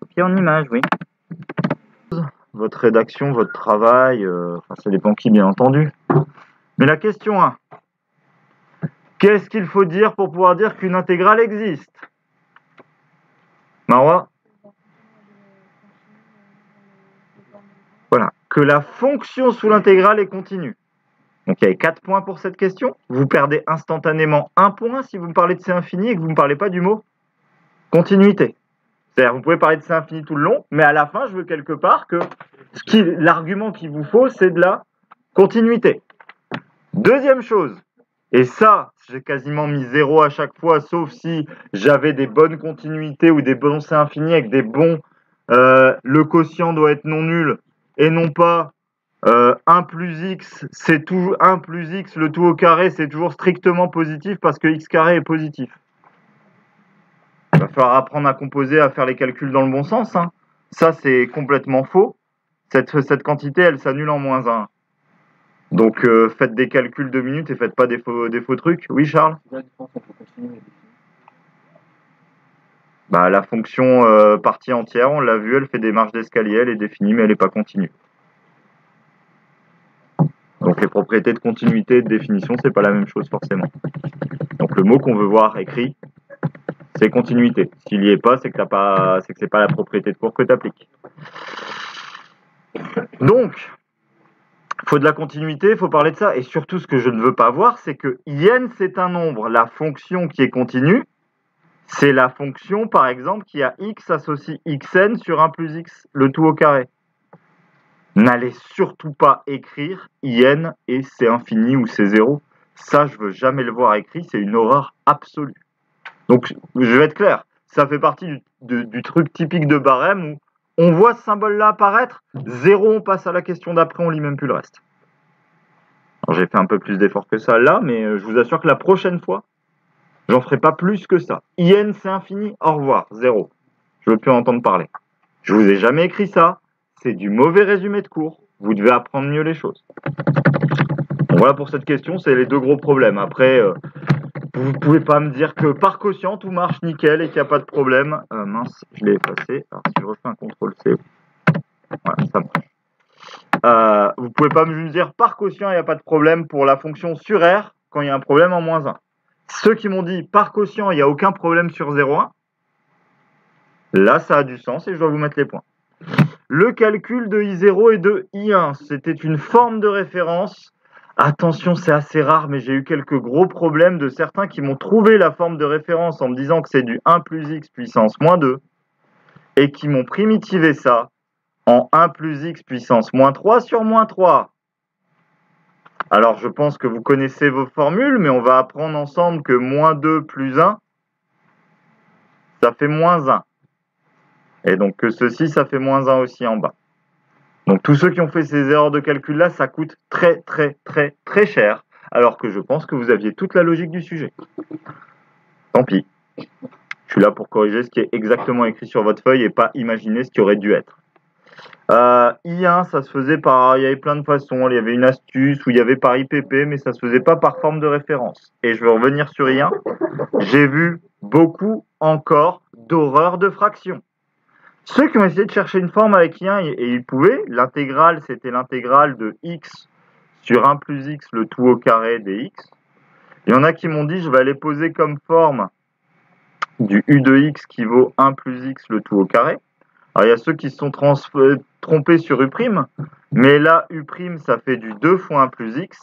Copier en image, oui. Votre rédaction, votre travail, euh, enfin, ça dépend qui, bien entendu. Mais la question 1. Qu'est-ce qu'il faut dire pour pouvoir dire qu'une intégrale existe? Marwa Voilà. Que la fonction sous l'intégrale est continue. Donc il y avait 4 points pour cette question. Vous perdez instantanément un point si vous me parlez de C infini et que vous ne me parlez pas du mot continuité. C'est-à-dire vous pouvez parler de C infini tout le long, mais à la fin, je veux quelque part que l'argument qu'il vous faut, c'est de la continuité. Deuxième chose, et ça, j'ai quasiment mis zéro à chaque fois, sauf si j'avais des bonnes continuités ou des bons C infini avec des bons... Euh, le quotient doit être non nul et non pas 1 euh, plus x, c'est toujours 1 plus x, le tout au carré, c'est toujours strictement positif parce que x carré est positif. Il va falloir apprendre à composer, à faire les calculs dans le bon sens. Hein. Ça, c'est complètement faux. Cette, cette quantité, elle s'annule en moins 1. Donc, euh, faites des calculs de minutes et faites pas des faux, des faux trucs. Oui, Charles? Bah, La fonction euh, partie entière, on l'a vu, elle fait des marches d'escalier, elle est définie, mais elle n'est pas continue. Donc les propriétés de continuité et de définition, c'est pas la même chose forcément. Donc le mot qu'on veut voir écrit, c'est continuité. S'il n'y est pas, c'est que pas, c'est que pas la propriété de cours que tu appliques. Donc, il faut de la continuité, il faut parler de ça. Et surtout, ce que je ne veux pas voir, c'est que n, c'est un nombre. La fonction qui est continue, c'est la fonction, par exemple, qui a x associe xn sur 1 plus x, le tout au carré. N'allez surtout pas écrire IN et c'est infini ou c'est zéro. Ça, je veux jamais le voir écrit, c'est une horreur absolue. Donc, je vais être clair, ça fait partie du, truc typique de barème où on voit ce symbole-là apparaître, zéro, on passe à la question d'après, on lit même plus le reste. J'ai fait un peu plus d'efforts que ça là, mais euh, je vous assure que la prochaine fois, j'en ferai pas plus que ça. IN, c'est infini, au revoir, zéro. Je veux plus entendre parler. Je vous ai jamais écrit ça, c'est du mauvais résumé de cours. Vous devez apprendre mieux les choses. voilà pour cette question, c'est les deux gros problèmes. Après, euh, vous pouvez pas me dire que par quotient, tout marche nickel et qu'il n'y a pas de problème. Euh, mince, je l'ai effacé. Alors si je refais un CTRL C, voilà, ça marche. Euh, vous pouvez pas me dire par quotient, il n'y a pas de problème pour la fonction sur R quand il y a un problème en moins 1. Ceux qui m'ont dit par quotient, il n'y a aucun problème sur 0,1, là ça a du sens et je dois vous mettre les points. Le calcul de I0 et de I1, c'était une forme de référence. Attention, c'est assez rare, mais j'ai eu quelques gros problèmes de certains qui m'ont trouvé la forme de référence en me disant que c'est du 1 plus x puissance moins 2 et qui m'ont primitivé ça en 1 plus x puissance moins 3 sur moins 3. Alors, je pense que vous connaissez vos formules, mais on va apprendre ensemble que moins 2 plus 1, ça fait moins 1. Et donc que ceci, ça fait moins 1 aussi en bas. Donc tous ceux qui ont fait ces erreurs de calcul-là, ça coûte très très très très cher, alors que je pense que vous aviez toute la logique du sujet. Tant pis. Je suis là pour corriger ce qui est exactement écrit sur votre feuille et pas imaginer ce qui aurait dû être. Euh, I1, ça se faisait par, il y avait plein de façons. Il y avait une astuce où il y avait par IPP, mais ça se faisait pas par forme de référence. Et je vais revenir sur I1. J'ai vu beaucoup encore d'horreurs de fractions. Ceux qui ont essayé de chercher une forme avec I1, et, ils pouvaient, l'intégrale, c'était l'intégrale de x sur 1 plus x, le tout au carré des x. Il y en a qui m'ont dit, je vais aller poser comme forme du u de x qui vaut 1 plus x, le tout au carré. Alors, il y a ceux qui se sont trompés sur u', mais là, u', ça fait du 2 fois 1 plus x.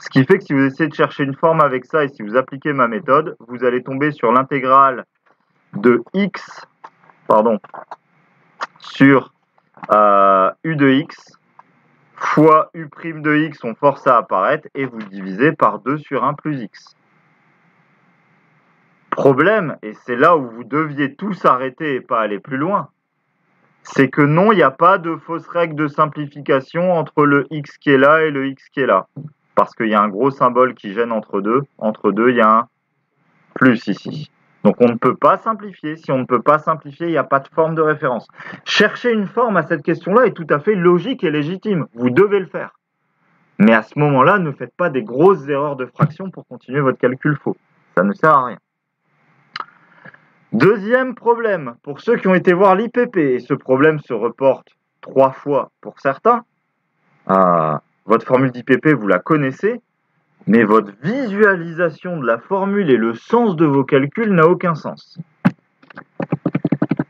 Ce qui fait que si vous essayez de chercher une forme avec ça, et si vous appliquez ma méthode, vous allez tomber sur l'intégrale de x pardon, sur euh, u de x fois u' de x, on force à apparaître, et vous divisez par 2 sur 1 plus x. Problème, et c'est là où vous deviez tous arrêter et pas aller plus loin, c'est que non, il n'y a pas de fausse règle de simplification entre le x qui est là et le x qui est là. Parce qu'il y a un gros symbole qui gêne entre deux. Entre deux, il y a un plus ici. Donc on ne peut pas simplifier. Si on ne peut pas simplifier, il n'y a pas de forme de référence. Chercher une forme à cette question-là est tout à fait logique et légitime. Vous devez le faire. Mais à ce moment-là, ne faites pas des grosses erreurs de fraction pour continuer votre calcul faux. Ça ne sert à rien. Deuxième problème, pour ceux qui ont été voir l'IPP, et ce problème se reporte trois fois pour certains, ah, votre formule d'IPP, vous la connaissez, mais votre visualisation de la formule et le sens de vos calculs n'a aucun sens.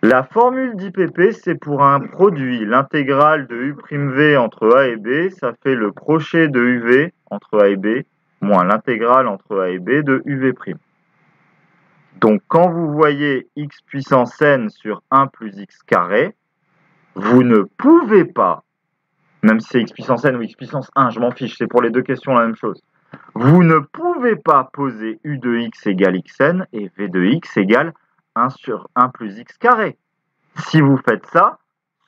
La formule d'IPP, c'est pour un produit. L'intégrale de U'V entre A et B, ça fait le crochet de UV entre A et B, moins l'intégrale entre A et B de UV'. Donc quand vous voyez x puissance n sur 1 plus x carré, vous ne pouvez pas, même si c'est x puissance n ou x puissance 1, je m'en fiche, c'est pour les deux questions la même chose, vous ne pouvez pas poser u de x égale xn et v de x égale 1 sur 1 plus x carré. Si vous faites ça,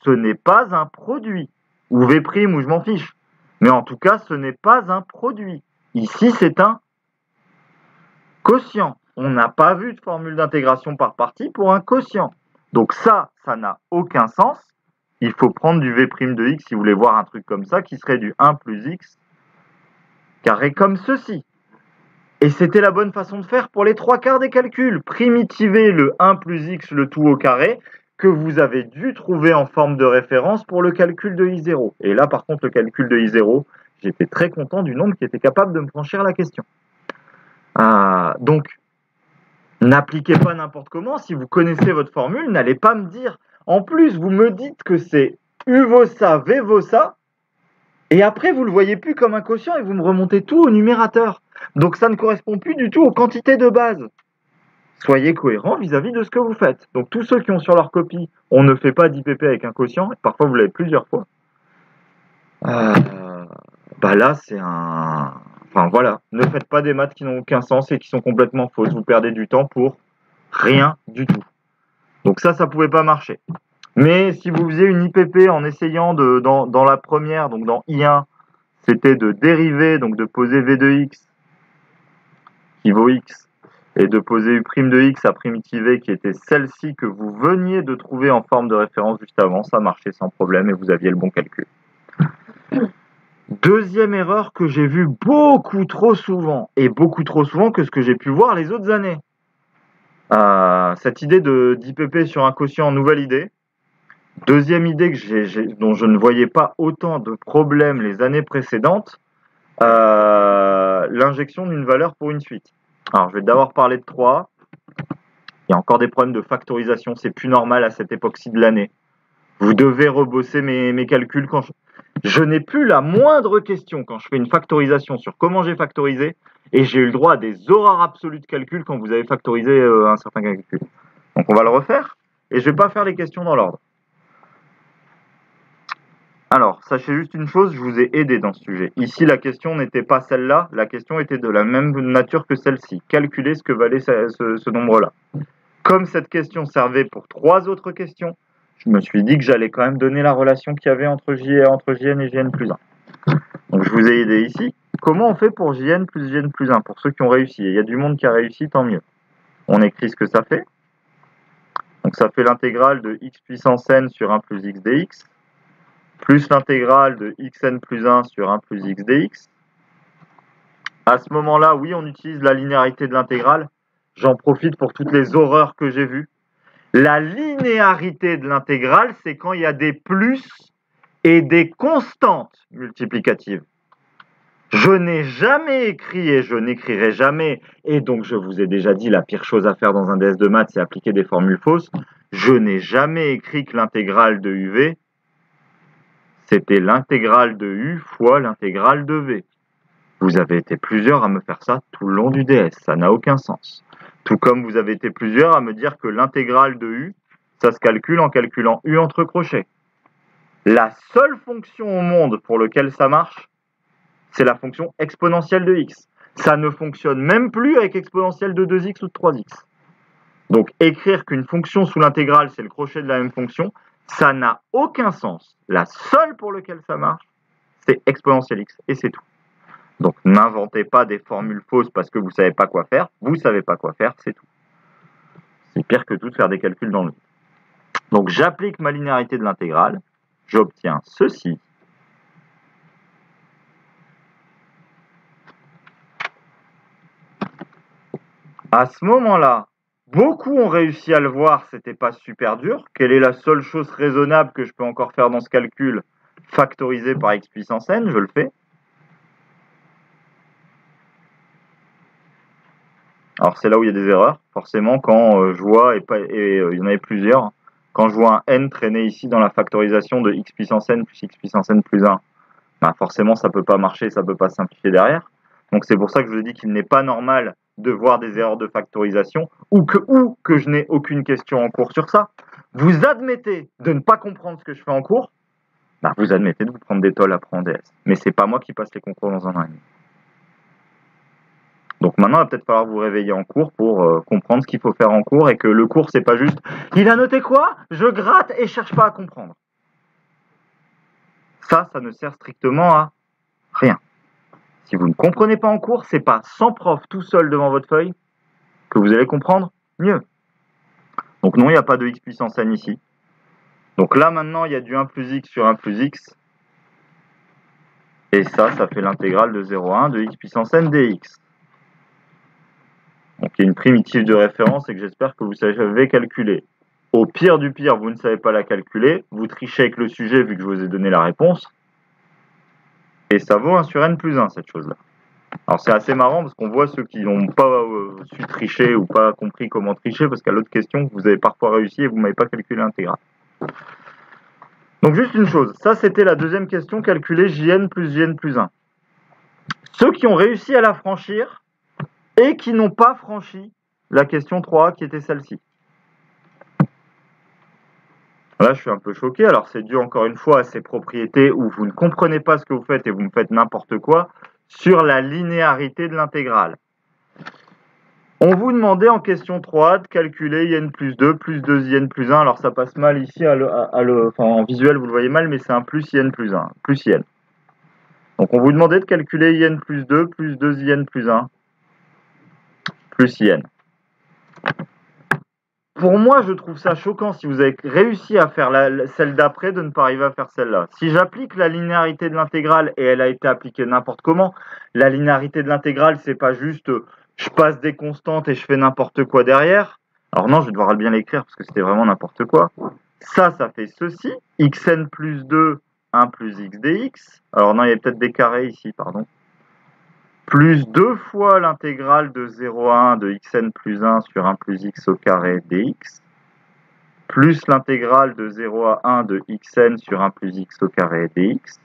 ce n'est pas un produit. Ou v' ou je m'en fiche. Mais en tout cas, ce n'est pas un produit. Ici, c'est un quotient. On n'a pas vu de formule d'intégration par partie pour un quotient. Donc ça, ça n'a aucun sens. Il faut prendre du v' de x si vous voulez voir un truc comme ça, qui serait du 1 plus x carré comme ceci. Et c'était la bonne façon de faire pour les trois quarts des calculs. Primitiver le 1 plus x le tout au carré que vous avez dû trouver en forme de référence pour le calcul de I0. Et là, par contre, le calcul de I0, j'étais très content du nombre qui était capable de me franchir la question. Ah, donc, n'appliquez pas n'importe comment. Si vous connaissez votre formule, n'allez pas me dire, en plus, vous me dites que c'est U vaut ça, V vaut ça, et après, vous ne le voyez plus comme un quotient et vous me remontez tout au numérateur. Donc ça ne correspond plus du tout aux quantités de base. Soyez cohérent vis-à-vis de ce que vous faites. Donc tous ceux qui ont sur leur copie, on ne fait pas d'IPP avec un quotient, parfois vous l'avez plusieurs fois. Euh, bah là, c'est un... Enfin voilà, ne faites pas des maths qui n'ont aucun sens et qui sont complètement fausses. Vous perdez du temps pour rien du tout. Donc ça, ça ne pouvait pas marcher. Mais si vous faisiez une IPP en essayant de, dans, la première, donc dans I1, c'était de dériver, donc de poser V de x qui vaut x, et de poser U' de x à primitiver qui était celle-ci que vous veniez de trouver en forme de référence juste avant, ça marchait sans problème et vous aviez le bon calcul. Deuxième erreur que j'ai vue beaucoup trop souvent, et beaucoup trop souvent que ce que j'ai pu voir les autres années. Euh, cette idée d'IPP sur un quotient, nouvelle idée. Deuxième idée que dont je ne voyais pas autant de problèmes les années précédentes, euh, l'injection d'une valeur pour une suite. Alors, je vais d'abord parler de 3. Il y a encore des problèmes de factorisation, c'est plus normal à cette époque-ci de l'année. Vous devez rebosser mes, calculs quand je, je n'ai plus la moindre question quand je fais une factorisation sur comment j'ai factorisé et j'ai eu le droit à des horreurs absolues de calcul quand vous avez factorisé euh, un certain calcul. Donc on va le refaire et je ne vais pas faire les questions dans l'ordre. Alors, sachez juste une chose, je vous ai aidé dans ce sujet. Ici, la question n'était pas celle-là, la question était de la même nature que celle-ci. Calculez ce que valait ce, nombre-là. Comme cette question servait pour trois autres questions, je me suis dit que j'allais quand même donner la relation qu'il y avait entre, J, entre Jn et Jn plus 1. Donc je vous ai aidé ici. Comment on fait pour Jn plus Jn plus 1 Pour ceux qui ont réussi. il y a du monde qui a réussi, tant mieux. On écrit ce que ça fait. Donc ça fait l'intégrale de x puissance n sur 1 plus x dx plus l'intégrale de xn plus 1 sur 1 plus x dx. À ce moment-là, oui, on utilise la linéarité de l'intégrale. J'en profite pour toutes les horreurs que j'ai vues. La linéarité de l'intégrale, c'est quand il y a des plus et des constantes multiplicatives. Je n'ai jamais écrit et je n'écrirai jamais, et donc je vous ai déjà dit, la pire chose à faire dans un DS de maths, c'est appliquer des formules fausses. Je n'ai jamais écrit que l'intégrale de UV c'était l'intégrale de U fois l'intégrale de V. Vous avez été plusieurs à me faire ça tout le long du DS, ça n'a aucun sens. Tout comme vous avez été plusieurs à me dire que l'intégrale de U, ça se calcule en calculant U entre crochets. La seule fonction au monde pour laquelle ça marche, c'est la fonction exponentielle de x. Ça ne fonctionne même plus avec exponentielle de 2x ou de 3x. Donc écrire qu'une fonction sous l'intégrale, c'est le crochet de la même fonction, ça n'a aucun sens. La seule pour laquelle ça marche, c'est exponentielle x, et c'est tout. Donc n'inventez pas des formules fausses parce que vous ne savez pas quoi faire. Vous ne savez pas quoi faire, c'est tout. C'est pire que tout de faire des calculs dans le vide. Donc j'applique ma linéarité de l'intégrale. J'obtiens ceci. À ce moment-là, Beaucoup ont réussi à le voir, c'était pas super dur. Quelle est la seule chose raisonnable que je peux encore faire dans ce calcul Factoriser par x puissance n, je le fais. Alors c'est là où il y a des erreurs, forcément, quand euh, je vois, et, euh, il y en avait plusieurs, quand je vois un n traîner ici dans la factorisation de x puissance n plus x puissance n plus 1, ben forcément ça ne peut pas marcher, ça ne peut pas simplifier derrière. Donc c'est pour ça que je vous ai qu'il n'est pas normal de voir des erreurs de factorisation ou que, je n'ai aucune question en cours sur ça. Vous admettez de ne pas comprendre ce que je fais en cours, ben vous admettez de vous prendre des tolls après en DS. Mais c'est pas moi qui passe les concours dans un an et demi. Donc maintenant, il va peut-être falloir vous réveiller en cours pour euh, comprendre ce qu'il faut faire en cours et que le cours, c'est pas juste il a noté quoi? Je gratte et cherche pas à comprendre. Ça, ça ne sert strictement à. Si vous ne comprenez pas en cours, c'est pas sans prof tout seul devant votre feuille que vous allez comprendre mieux. Donc non, il n'y a pas de x puissance n ici. Donc là maintenant, il y a du 1 plus x sur 1 plus x. Et ça, ça fait l'intégrale de 0 à 1 de x puissance n dx. Donc il y a une primitive de référence et que j'espère que vous savez calculer. Au pire du pire, vous ne savez pas la calculer, vous trichez avec le sujet vu que je vous ai donné la réponse. Et ça vaut 1 sur n plus 1, cette chose-là. Alors c'est assez marrant parce qu'on voit ceux qui n'ont pas euh, su tricher ou pas compris comment tricher parce qu'à l'autre question, vous avez parfois réussi et vous m'avez pas calculé l'intégrale. Donc juste une chose, ça c'était la deuxième question, calculer jn plus jn plus 1. Ceux qui ont réussi à la franchir, et qui n'ont pas franchi la question 3 qui était celle-ci. Là, je suis un peu choqué. Alors, c'est dû encore une fois à ces propriétés où vous ne comprenez pas ce que vous faites et vous me faites n'importe quoi sur la linéarité de l'intégrale. On vous demandait en question 3 de calculer n plus 2 plus 2 n plus 1. Alors, ça passe mal ici, le, en visuel, vous le voyez mal, mais c'est un plus n plus 1, plus n. Donc, on vous demandait de calculer n plus 2 plus 2 n plus 1 plus IN. Pour moi, je trouve ça choquant si vous avez réussi à faire celle d'après de ne pas arriver à faire celle-là. Si j'applique la linéarité de l'intégrale et elle a été appliquée n'importe comment, la linéarité de l'intégrale, c'est pas juste je passe des constantes et je fais n'importe quoi derrière. Alors non, je vais devoir bien l'écrire parce que c'était vraiment n'importe quoi. Ça, ça fait ceci. xn plus 2, 1 plus x dx. Alors non, il y a peut-être des carrés ici, pardon plus deux fois l'intégrale de 0 à 1 de xn plus 1 sur 1 plus x au carré dx, plus l'intégrale de 0 à 1 de xn sur 1 plus x au carré dx.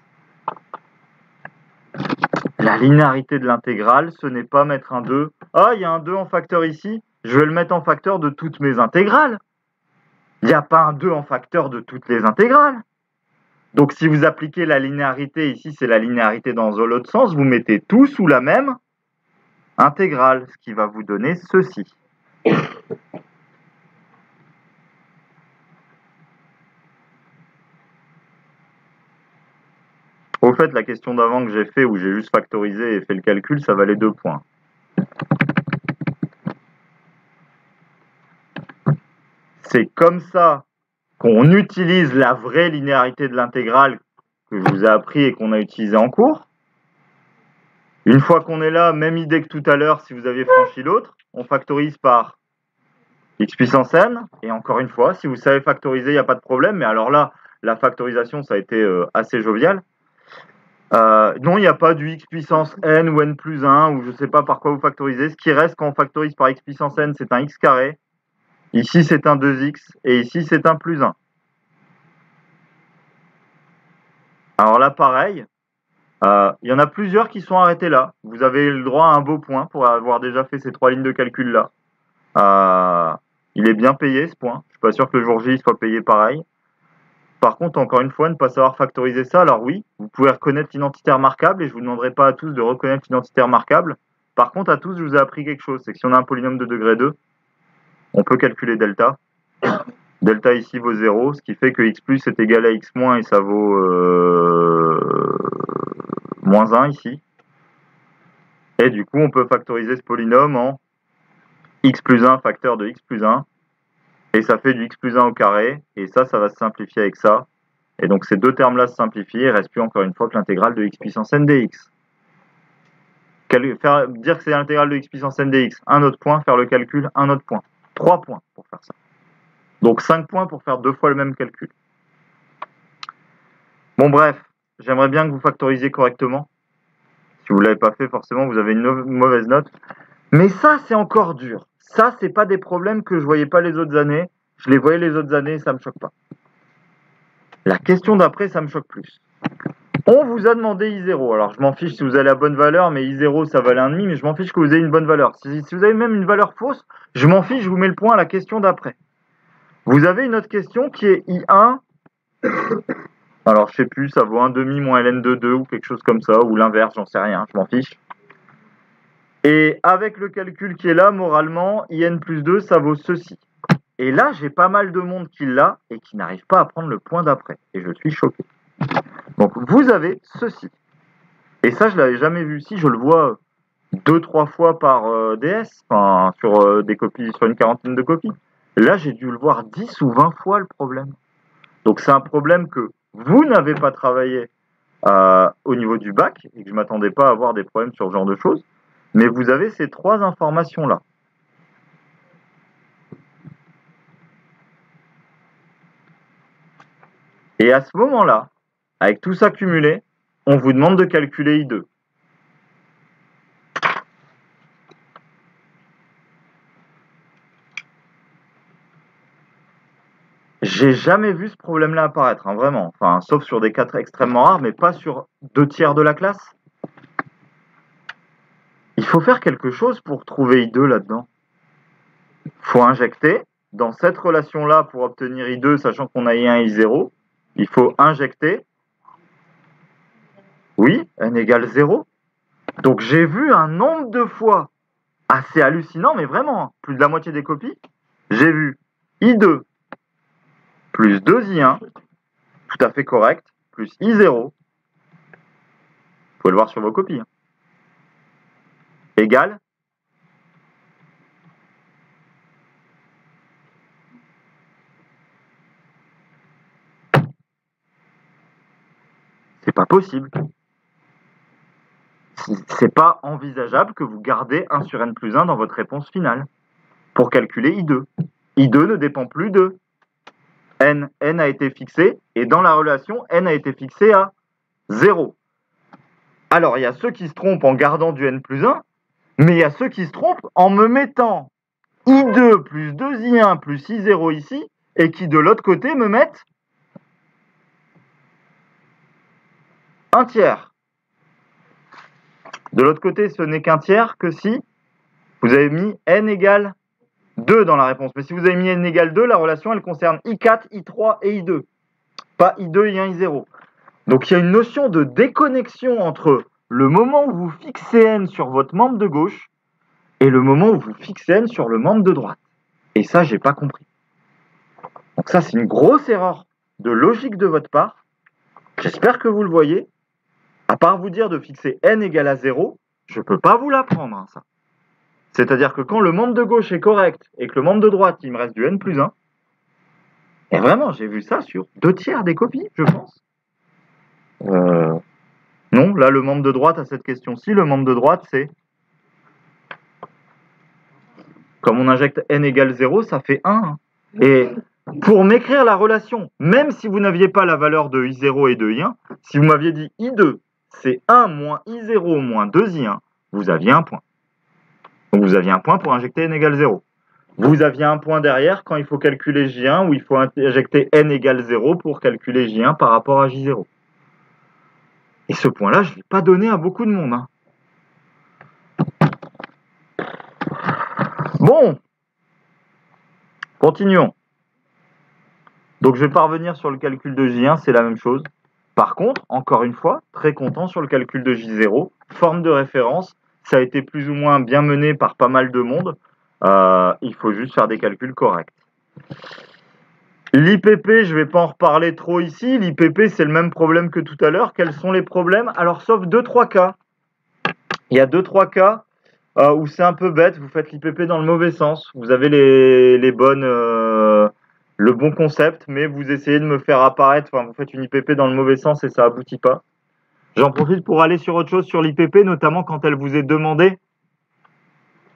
La linéarité de l'intégrale, ce n'est pas mettre un 2. Ah, il y a un 2 en facteur ici, je vais le mettre en facteur de toutes mes intégrales. Il n'y a pas un 2 en facteur de toutes les intégrales. Donc si vous appliquez la linéarité, ici c'est la linéarité dans l'autre sens, vous mettez tout sous la même intégrale, ce qui va vous donner ceci. Au fait, la question d'avant que j'ai fait, où j'ai juste factorisé et fait le calcul, ça valait deux points. C'est comme ça qu'on utilise la vraie linéarité de l'intégrale que je vous ai appris et qu'on a utilisé en cours. Une fois qu'on est là, même idée que tout à l'heure, si vous aviez franchi l'autre, on factorise par x puissance n. Et encore une fois, si vous savez factoriser, il n'y a pas de problème. Mais alors là, la factorisation, ça a été euh, assez jovial. Euh, non, il n'y a pas du x puissance n ou n plus 1, ou je ne sais pas par quoi vous factorisez. Ce qui reste quand on factorise par x puissance n, c'est un x carré. Ici, c'est un 2x et ici, c'est un plus 1. Alors là, pareil, euh, il y en a plusieurs qui sont arrêtés là. Vous avez le droit à un beau point pour avoir déjà fait ces trois lignes de calcul là. Euh, il est bien payé ce point. Je suis pas sûr que le jour J soit payé pareil. Par contre, encore une fois, ne pas savoir factoriser ça. Alors oui, vous pouvez reconnaître l'identité remarquable et je vous demanderai pas à tous de reconnaître l'identité remarquable. Par contre, à tous, je vous ai appris quelque chose. C'est que si on a un polynôme de degré 2, on peut calculer delta. Delta ici vaut 0, ce qui fait que x plus est égal à x moins et ça vaut euh, moins 1 ici. Et du coup, on peut factoriser ce polynôme en x plus 1 facteur de x plus 1. Et ça fait du x plus 1 au carré. Et ça, ça va se simplifier avec ça. Et donc ces deux termes-là se simplifient. Il reste plus encore une fois que l'intégrale de x puissance n dx. dire que c'est l'intégrale de x puissance n dx, un autre point. Faire le calcul, un autre point. 3 points pour faire ça. Donc 5 points pour faire deux fois le même calcul. Bon bref, j'aimerais bien que vous factorisiez correctement. Si vous ne l'avez pas fait, forcément, vous avez une mauvaise note. Mais ça, c'est encore dur. Ça, c'est pas des problèmes que je voyais pas les autres années. Je les voyais les autres années, ça me choque pas. La question d'après, ça me choque plus. On vous a demandé I0. Alors, je m'en fiche si vous avez la bonne valeur, mais I0, ça valait un demi, mais je m'en fiche que vous ayez une bonne valeur. Si, vous avez même une valeur fausse, je m'en fiche, je vous mets le point à la question d'après. Vous avez une autre question qui est I1. Alors, je sais plus, ça vaut un demi moins ln de 2 ou quelque chose comme ça, ou l'inverse, j'en sais rien, je m'en fiche. Et avec le calcul qui est là, moralement, in plus 2, ça vaut ceci. Et là, j'ai pas mal de monde qui l'a et qui n'arrive pas à prendre le point d'après. Et je suis choqué. Donc, vous avez ceci. Et ça, je l'avais jamais vu. Si je le vois deux, trois fois par euh, DS, enfin, sur euh, des copies, sur une quarantaine de copies. Là, j'ai dû le voir 10 ou 20 fois le problème. Donc, c'est un problème que vous n'avez pas travaillé euh, au niveau du bac et que je m'attendais pas à avoir des problèmes sur ce genre de choses. Mais vous avez ces trois informations-là. Et à ce moment-là, avec tout ça cumulé, on vous demande de calculer I2. J'ai jamais vu ce problème-là apparaître, hein, vraiment. Enfin, sauf sur des cas extrêmement rares, mais pas sur deux tiers de la classe. Il faut faire quelque chose pour trouver I2 là-dedans. Il faut injecter dans cette relation-là pour obtenir I2, sachant qu'on a I1 et I0, il faut injecter, oui, n égale 0. Donc j'ai vu un nombre de fois assez hallucinant, mais vraiment, hein, plus de la moitié des copies, j'ai vu I2 plus 2I1, tout à fait correct, plus I0, vous pouvez le voir sur vos copies, hein, égale C'est pas possible. C'est pas envisageable que vous gardez 1 sur n plus 1 dans votre réponse finale pour calculer I2. I2 ne dépend plus de n. n a été fixé et dans la relation, n a été fixé à 0. Alors, il y a ceux qui se trompent en gardant du n plus 1, mais il y a ceux qui se trompent en me mettant I2 plus 2I1 plus I0 ici et qui de l'autre côté me mettent un tiers. De l'autre côté, ce n'est qu'un tiers que si vous avez mis n égale 2 dans la réponse. Mais si vous avez mis n égale 2, la relation, elle concerne I4, I3 et I2. Pas I2, I1, I0. Donc il y a une notion de déconnexion entre le moment où vous fixez n sur votre membre de gauche et le moment où vous fixez n sur le membre de droite. Et ça, j'ai pas compris. Donc ça, c'est une grosse erreur de logique de votre part. J'espère que vous le voyez. À part vous dire de fixer n égale à 0, je ne peux pas vous l'apprendre, hein, ça. C'est-à-dire que quand le membre de gauche est correct et que le membre de droite, il me reste du n plus 1, et vraiment, j'ai vu ça sur deux tiers des copies, je pense. Euh, non, là, le membre de droite à cette question-ci, le membre de droite, c'est... Comme on injecte n égale 0, ça fait 1. Hein. Et pour m'écrire la relation, même si vous n'aviez pas la valeur de I0 et de I1, si vous m'aviez dit I2 c'est 1 moins I0 moins 2I1, vous aviez un point. Donc vous aviez un point pour injecter n égale 0. Vous aviez un point derrière quand il faut calculer J1 où il faut injecter n égale 0 pour calculer J1 par rapport à J0. Et ce point-là, je ne l'ai pas donné à beaucoup de monde. Hein. Bon, continuons. Donc je vais pas revenir sur le calcul de J1, c'est la même chose. Par contre, encore une fois, très content sur le calcul de J0, forme de référence, ça a été plus ou moins bien mené par pas mal de monde. Euh, il faut juste faire des calculs corrects. L'IPP, je ne vais pas en reparler trop ici. L'IPP, c'est le même problème que tout à l'heure. Quels sont les problèmes? Alors, sauf 2-3 cas. Il y a 2-3 cas euh, où c'est un peu bête. Vous faites l'IPP dans le mauvais sens. Vous avez les, bonnes, euh, le bon concept, mais vous essayez de me faire apparaître, enfin, vous faites une IPP dans le mauvais sens et ça aboutit pas. J'en profite pour aller sur autre chose sur l'IPP, notamment quand elle vous est demandée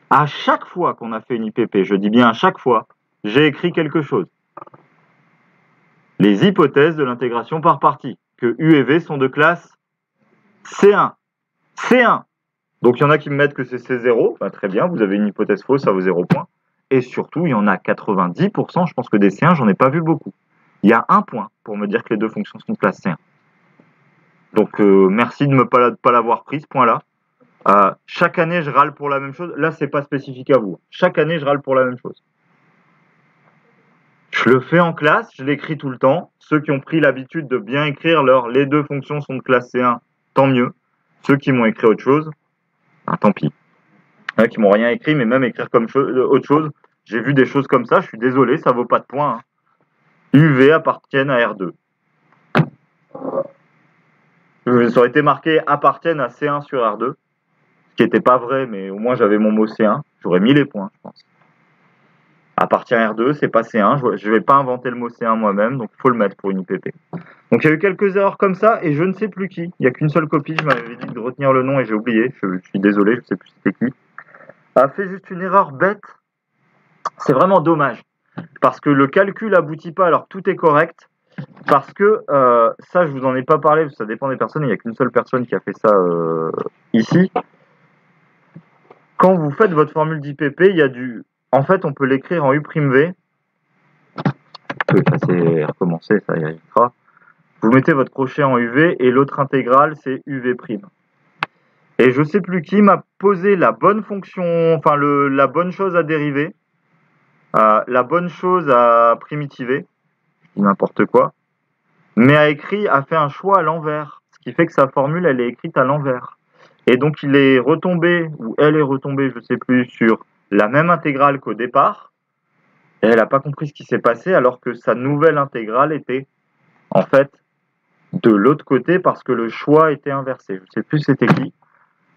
À chaque fois qu'on a fait une IPP, je dis bien à chaque fois, j'ai écrit quelque chose. Les hypothèses de l'intégration par partie, que U et V sont de classe C1. C1. Donc il y en a qui me mettent que c'est C0, bah, très bien, vous avez une hypothèse fausse, ça vaut 0 point. Et surtout, il y en a 90%, je pense que des C1, j'en ai pas vu beaucoup. Il y a un point pour me dire que les deux fonctions sont de classe C1. Donc euh, merci de ne pas, pas l'avoir pris, ce point-là. Euh, chaque année, je râle pour la même chose. Là, c'est pas spécifique à vous. Chaque année, je râle pour la même chose. Je le fais en classe, je l'écris tout le temps. Ceux qui ont pris l'habitude de bien écrire leur les deux fonctions sont de classe C1, tant mieux. Ceux qui m'ont écrit autre chose, ben, tant pis. Qui m'ont rien écrit, mais même écrire comme euh, autre chose, j'ai vu des choses comme ça, je suis désolé, ça vaut pas de points. Hein. UV appartiennent à R2. Ça aurait été marqué appartiennent à C1 sur R2, ce qui n'était pas vrai, mais au moins j'avais mon mot C1, j'aurais mis les points, je pense. Appartient R2, c'est pas C1, je ne vais pas inventer le mot C1 moi-même, donc il faut le mettre pour une IPP. Donc il y a eu quelques erreurs comme ça, et je ne sais plus qui. Il n'y a qu'une seule copie, je m'avais dit de retenir le nom et j'ai oublié, je, suis désolé, je ne sais plus c'était qui. A fait juste une erreur bête, c'est vraiment dommage, parce que le calcul aboutit pas alors tout est correct, parce que euh, ça, je vous en ai pas parlé, ça dépend des personnes. Il n'y a qu'une seule personne qui a fait ça euh, ici. Quand vous faites votre formule d'IPP, il y a du. En fait, on peut l'écrire en U'V. Je peux effacer recommencer, ça y arrivera. Vous mettez votre crochet en UV et l'autre intégrale, c'est UV'. Et je sais plus qui m'a posé la bonne fonction, enfin le, la bonne chose à dériver, euh, la bonne chose à primitiver n'importe quoi, mais a écrit, a fait un choix à l'envers, ce qui fait que sa formule, elle est écrite à l'envers. Et donc il est retombé, ou elle est retombée, je ne sais plus, sur la même intégrale qu'au départ, et elle n'a pas compris ce qui s'est passé, alors que sa nouvelle intégrale était, en fait, de l'autre côté, parce que le choix était inversé. Je ne sais plus c'était qui.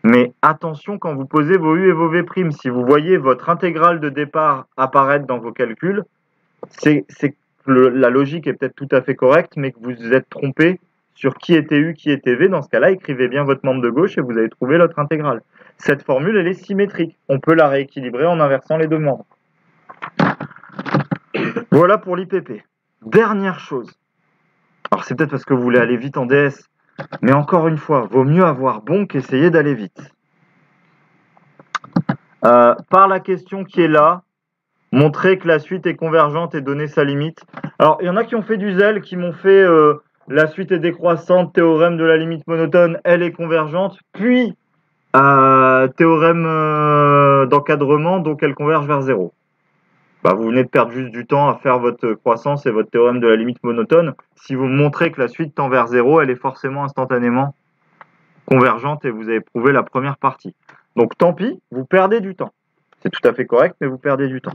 Mais attention quand vous posez vos U et vos V', si vous voyez votre intégrale de départ apparaître dans vos calculs, c'est la logique est peut-être tout à fait correcte, mais que vous êtes trompé sur qui était U, qui était V, dans ce cas-là, écrivez bien votre membre de gauche et vous allez trouver l'autre intégrale. Cette formule, elle est symétrique. On peut la rééquilibrer en inversant les deux membres. Voilà pour l'IPP. Dernière chose. Alors c'est peut-être parce que vous voulez aller vite en DS, mais encore une fois, vaut mieux avoir bon qu'essayer d'aller vite. Euh, par la question qui est là, montrer que la suite est convergente et donner sa limite. Alors, il y en a qui ont fait du zèle, qui m'ont fait euh, la suite est décroissante, théorème de la limite monotone, elle est convergente, puis euh, théorème d'encadrement, donc elle converge vers zéro. Bah, vous venez de perdre juste du temps à faire votre croissance et votre théorème de la limite monotone. Si vous montrez que la suite tend vers zéro, elle est forcément instantanément convergente et vous avez prouvé la première partie. Donc tant pis, vous perdez du temps. C'est tout à fait correct, mais vous perdez du temps.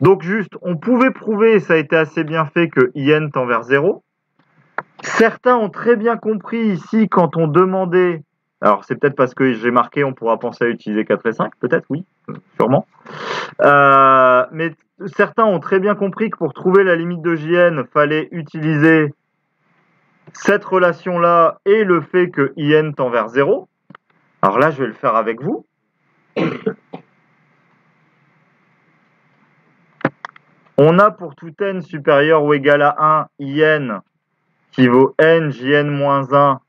Donc juste, on pouvait prouver, et ça a été assez bien fait, que IN tend vers 0. Certains ont très bien compris ici quand on demandait, alors c'est peut-être parce que j'ai marqué, on pourra penser à utiliser 4 et 5, peut-être, oui, sûrement. Euh, mais certains ont très bien compris que pour trouver la limite de JN, fallait utiliser cette relation-là et le fait que IN tend vers 0. Alors là, je vais le faire avec vous. On a pour tout n supérieur ou égal à 1, in qui vaut n jn moins 1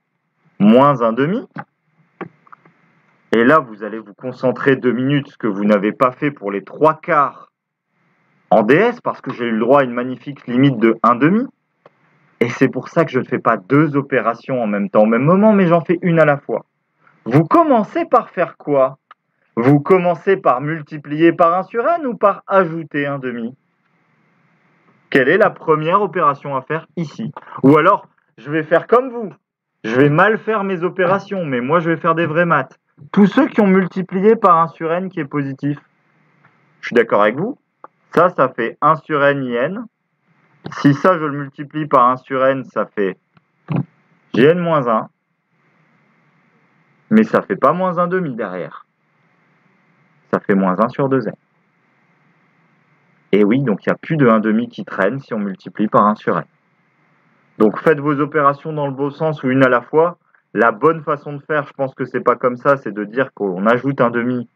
moins 1 demi. Et là, vous allez vous concentrer deux minutes, ce que vous n'avez pas fait pour les trois quarts en DS, parce que j'ai eu le droit à une magnifique limite de 1 demi. Et c'est pour ça que je ne fais pas deux opérations en même temps, au même moment, mais j'en fais une à la fois. Vous commencez par faire quoi? Vous commencez par multiplier par 1 sur n ou par ajouter 1 demi? Quelle est la première opération à faire ici? Ou alors, je vais faire comme vous. Je vais mal faire mes opérations, mais moi, je vais faire des vraies maths. Tous ceux qui ont multiplié par 1 sur n qui est positif, je suis d'accord avec vous. Ça, ça fait 1 sur n in. Si ça, je le multiplie par 1 sur n, ça fait gn moins 1. Mais ça fait pas moins 1 demi derrière. Ça fait moins 1 sur 2n. Et oui, donc il n'y a plus de 1,5 qui traîne si on multiplie par 1 sur n. Donc faites vos opérations dans le beau sens ou une à la fois. La bonne façon de faire, je pense que c'est pas comme ça, c'est de dire qu'on ajoute un demi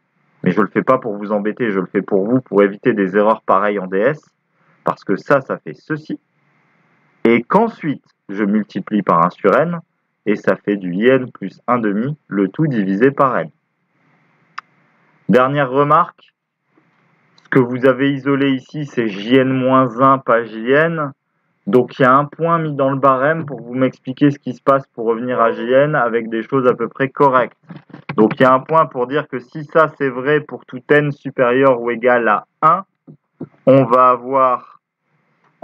Mais je le fais pas pour vous embêter, je le fais pour vous, pour éviter des erreurs pareilles en DS, parce que ça, ça fait ceci. Et qu'ensuite, je multiplie par 1 sur n, et ça fait du IN plus 1 demi, le tout divisé par n. Dernière remarque, ce que vous avez isolé ici, c'est JN-1, pas JN. Donc il y a un point mis dans le barème pour vous m'expliquer ce qui se passe pour revenir à JN avec des choses à peu près correctes. Donc il y a un point pour dire que si ça c'est vrai pour tout n supérieur ou égal à 1, on va avoir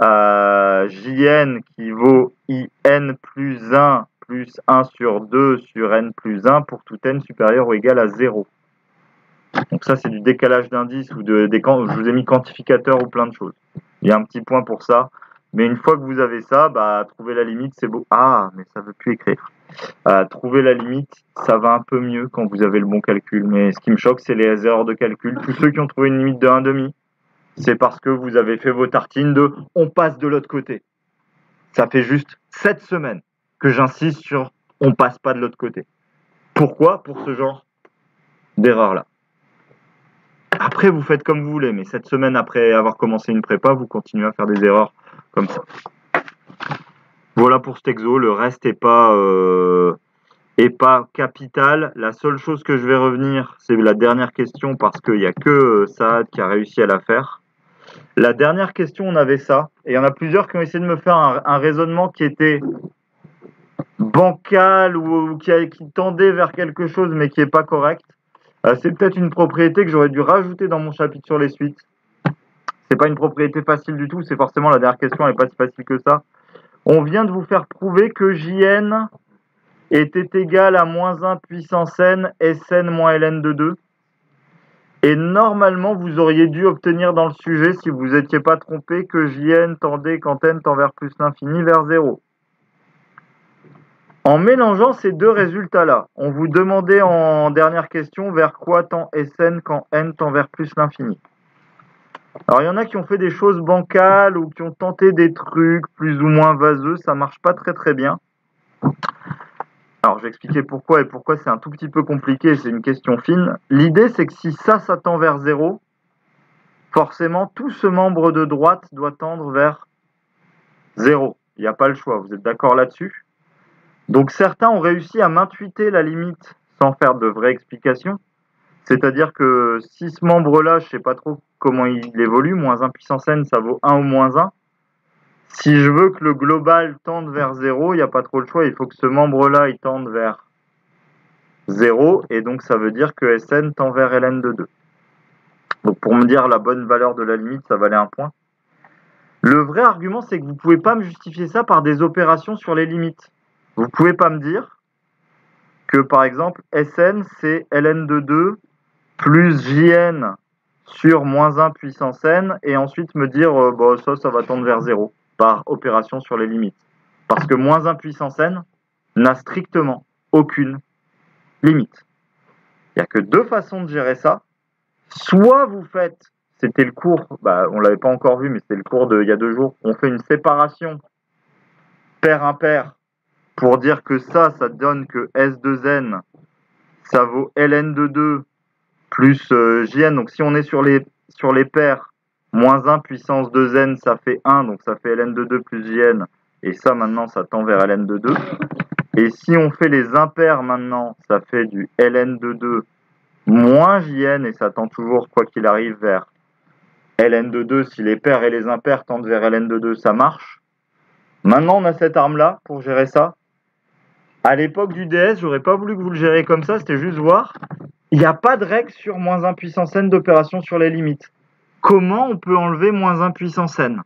euh, Jn qui vaut In plus 1 plus 1 sur 2 sur n plus 1 pour tout n supérieur ou égal à 0. Donc ça c'est du décalage d'indice ou de, des, je vous ai mis quantificateur ou plein de choses. Il y a un petit point pour ça. Mais une fois que vous avez ça, bah, trouver la limite, c'est beau. Ah, mais ça veut plus écrire. Euh, trouver la limite, ça va un peu mieux quand vous avez le bon calcul. Mais ce qui me choque, c'est les erreurs de calcul. Tous ceux qui ont trouvé une limite de 1,5, c'est parce que vous avez fait vos tartines de on passe de l'autre côté. Ça fait juste 7 semaines que j'insiste sur on passe pas de l'autre côté. Pourquoi? Pour ce genre d'erreur-là. Après, vous faites comme vous voulez, mais cette semaine après avoir commencé une prépa, vous continuez à faire des erreurs Voilà pour cet exo, le reste n'est pas, euh, pas capital. La seule chose que je vais revenir, c'est la dernière question parce qu'il n'y a que euh, Saad qui a réussi à la faire. La dernière question, on avait ça, et il y en a plusieurs qui ont essayé de me faire un, raisonnement qui était bancal ou, qui, qui, tendait vers quelque chose mais qui n'est pas correct. Euh, c'est peut-être une propriété que j'aurais dû rajouter dans mon chapitre sur les suites. C'est pas une propriété facile du tout, c'est forcément la dernière question, elle n'est pas si facile que ça. On vient de vous faire prouver que Jn était égal à moins 1 puissance n Sn moins ln de 2. Et normalement, vous auriez dû obtenir dans le sujet, si vous n'étiez pas trompé, que Jn tendait quand n tend vers plus l'infini vers 0. En mélangeant ces deux résultats-là, on vous demandait en dernière question vers quoi tend Sn quand n tend vers plus l'infini. Alors il y en a qui ont fait des choses bancales ou qui ont tenté des trucs plus ou moins vaseux, ça marche pas très très bien. Alors je vais expliquer pourquoi et pourquoi c'est un tout petit peu compliqué, c'est une question fine. L'idée c'est que si ça, ça tend vers 0, forcément tout ce membre de droite doit tendre vers 0. Il n'y a pas le choix, vous êtes d'accord là-dessus? Donc certains ont réussi à m'intuiter la limite sans faire de vraies explications. C'est-à-dire que si ce membre-là, je ne sais pas trop comment il évolue, moins 1 puissance n, ça vaut 1 ou moins 1. Si je veux que le global tende vers 0, il n'y a pas trop le choix, il faut que ce membre-là, il tende vers 0, et donc ça veut dire que Sn tend vers ln de 2. Donc pour me dire la bonne valeur de la limite, ça valait un point. Le vrai argument, c'est que vous ne pouvez pas me justifier ça par des opérations sur les limites. Vous ne pouvez pas me dire que, par exemple, Sn, c'est ln de 2 plus Jn sur moins 1 puissance n, et ensuite me dire, euh, bon, ça, ça va tendre vers 0 par opération sur les limites. Parce que moins 1 puissance n n'a strictement aucune limite. Il n'y a que deux façons de gérer ça. Soit vous faites, c'était le cours, bah, on ne l'avait pas encore vu, mais c'était le cours d'il y a deux jours, on fait une séparation pair-impair pour dire que ça, ça donne que S2n, ça vaut ln de 2 plus euh, Jn. Donc si on est sur les, sur paires, moins 1 puissance 2n, ça fait 1, donc ça fait ln de 2 plus Jn. Et ça, maintenant, ça tend vers ln de 2. Et si on fait les impairs maintenant, ça fait du ln de 2 moins Jn, et ça tend toujours, quoi qu'il arrive, vers ln de 2. Si les paires et les impairs tendent vers ln de 2, ça marche. Maintenant, on a cette arme-là pour gérer ça. À l'époque du DS, j'aurais pas voulu que vous le gériez comme ça, c'était juste voir il n'y a pas de règle sur moins 1 puissance n d'opération sur les limites. Comment on peut enlever moins 1 puissance n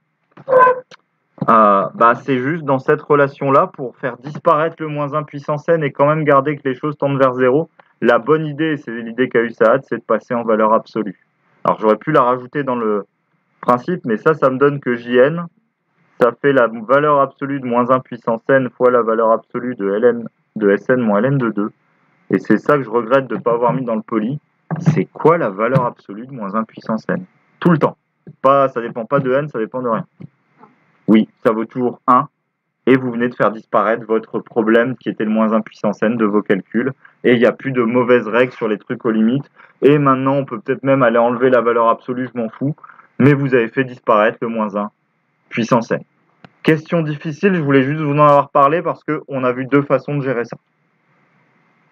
euh, bah, C'est juste dans cette relation-là, pour faire disparaître le moins 1 puissance n et quand même garder que les choses tendent vers 0, la bonne idée, c'est l'idée qu'a eu Saad, c'est de passer en valeur absolue. Alors j'aurais pu la rajouter dans le principe, mais ça, ça me donne que Jn, ça fait la valeur absolue de moins 1 puissance n fois la valeur absolue de, ln, de Sn moins ln de 2. Et c'est ça que je regrette de ne pas avoir mis dans le poly. C'est quoi la valeur absolue de moins 1 puissance n Tout le temps. Pas, ça dépend pas de n, ça dépend de rien. Oui, ça vaut toujours 1. et vous venez de faire disparaître votre problème qui était le moins 1 puissance n de vos calculs, et il n'y a plus de mauvaises règles sur les trucs aux limites, et maintenant on peut peut-être même aller enlever la valeur absolue, je m'en fous, mais vous avez fait disparaître le moins 1 puissance n. Question difficile, je voulais juste vous en avoir parlé parce qu'on a vu deux façons de gérer ça.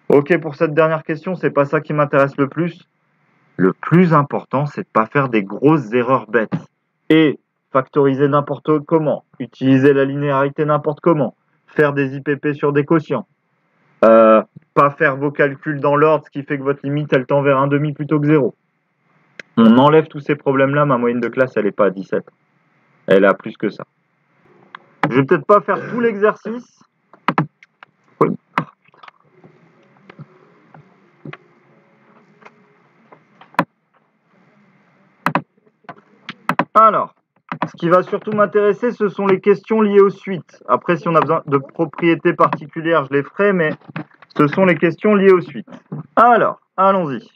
Ok, pour cette dernière question, c'est pas ça qui m'intéresse le plus. Le plus important, c'est de pas faire des grosses erreurs bêtes. Et factoriser n'importe comment, utiliser la linéarité n'importe comment, faire des IPP sur des quotients, euh, pas faire vos calculs dans l'ordre, ce qui fait que votre limite, elle tend vers un demi plutôt que zéro. On enlève tous ces problèmes-là, ma moyenne de classe, elle n'est pas à 17. Elle a plus que ça. Je vais peut-être pas faire tout l'exercice. Alors, ce qui va surtout m'intéresser, ce sont les questions liées aux suites. Après, si on a besoin de propriétés particulières, je les ferai, mais ce sont les questions liées aux suites. Alors, allons-y.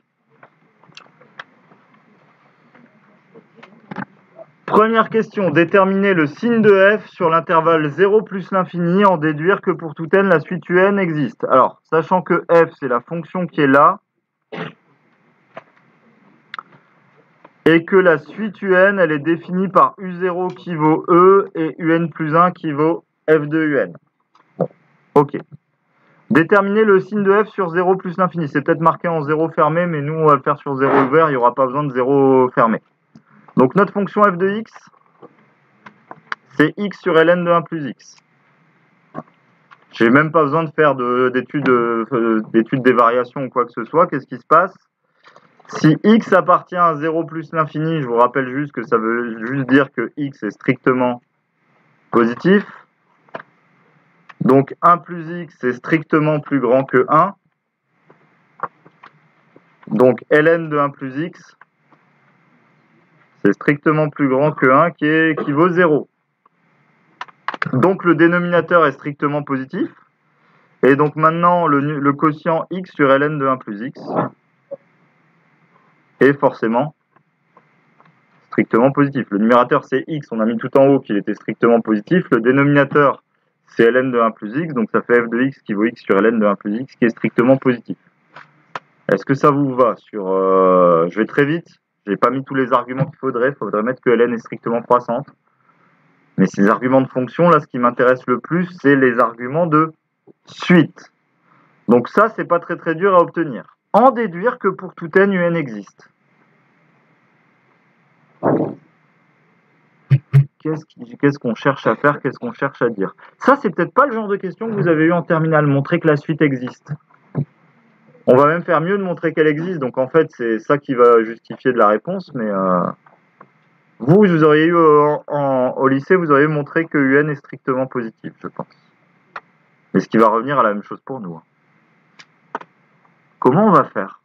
Première question, déterminer le signe de f sur l'intervalle 0 plus l'infini, en déduire que pour tout n, la suite un existe. Alors, sachant que f, c'est la fonction qui est là, et que la suite un, elle est définie par u0 qui vaut e et un plus 1 qui vaut f de un. Ok. Déterminer le signe de f sur 0 plus l'infini. C'est peut-être marqué en 0 fermé, mais nous, on va le faire sur 0 ouvert, il n'y aura pas besoin de 0 fermé. Donc notre fonction f de x, c'est x sur ln de 1 plus x. J'ai même pas besoin de faire d'études des variations ou quoi que ce soit. Qu'est-ce qui se passe? Si x appartient à 0 plus l'infini, je vous rappelle juste que ça veut juste dire que x est strictement positif. Donc 1 plus x est strictement plus grand que 1. Donc ln de 1 plus x, c'est strictement plus grand que 1 qui, est, qui vaut 0. Donc le dénominateur est strictement positif. Et donc maintenant, le, quotient x sur ln de 1 plus x est forcément strictement positif. Le numérateur c'est x, on a mis tout en haut qu'il était strictement positif. Le dénominateur c'est ln de 1 plus x, donc ça fait f de x qui vaut x sur ln de 1 plus x qui est strictement positif. Est-ce que ça vous va sur euh, Je vais très vite. J'ai pas mis tous les arguments qu'il faudrait. Il faudrait mettre que ln est strictement croissante. Mais ces arguments de fonction, là, ce qui m'intéresse le plus, c'est les arguments de suite. Donc ça, c'est pas très très dur à obtenir. En déduire que pour tout n, un existe. Qu'est-ce qu'on cherche à faire Qu'est-ce qu'on cherche à dire Ça, c'est peut-être pas le genre de question que vous avez eu en terminale, montrer que la suite existe. On va même faire mieux de montrer qu'elle existe. Donc en fait, c'est ça qui va justifier de la réponse. Mais euh, vous, vous auriez eu au lycée, vous auriez montré que UN est strictement positif, je pense. Mais ce qui va revenir à la même chose pour nous. Hein. Comment on va faire?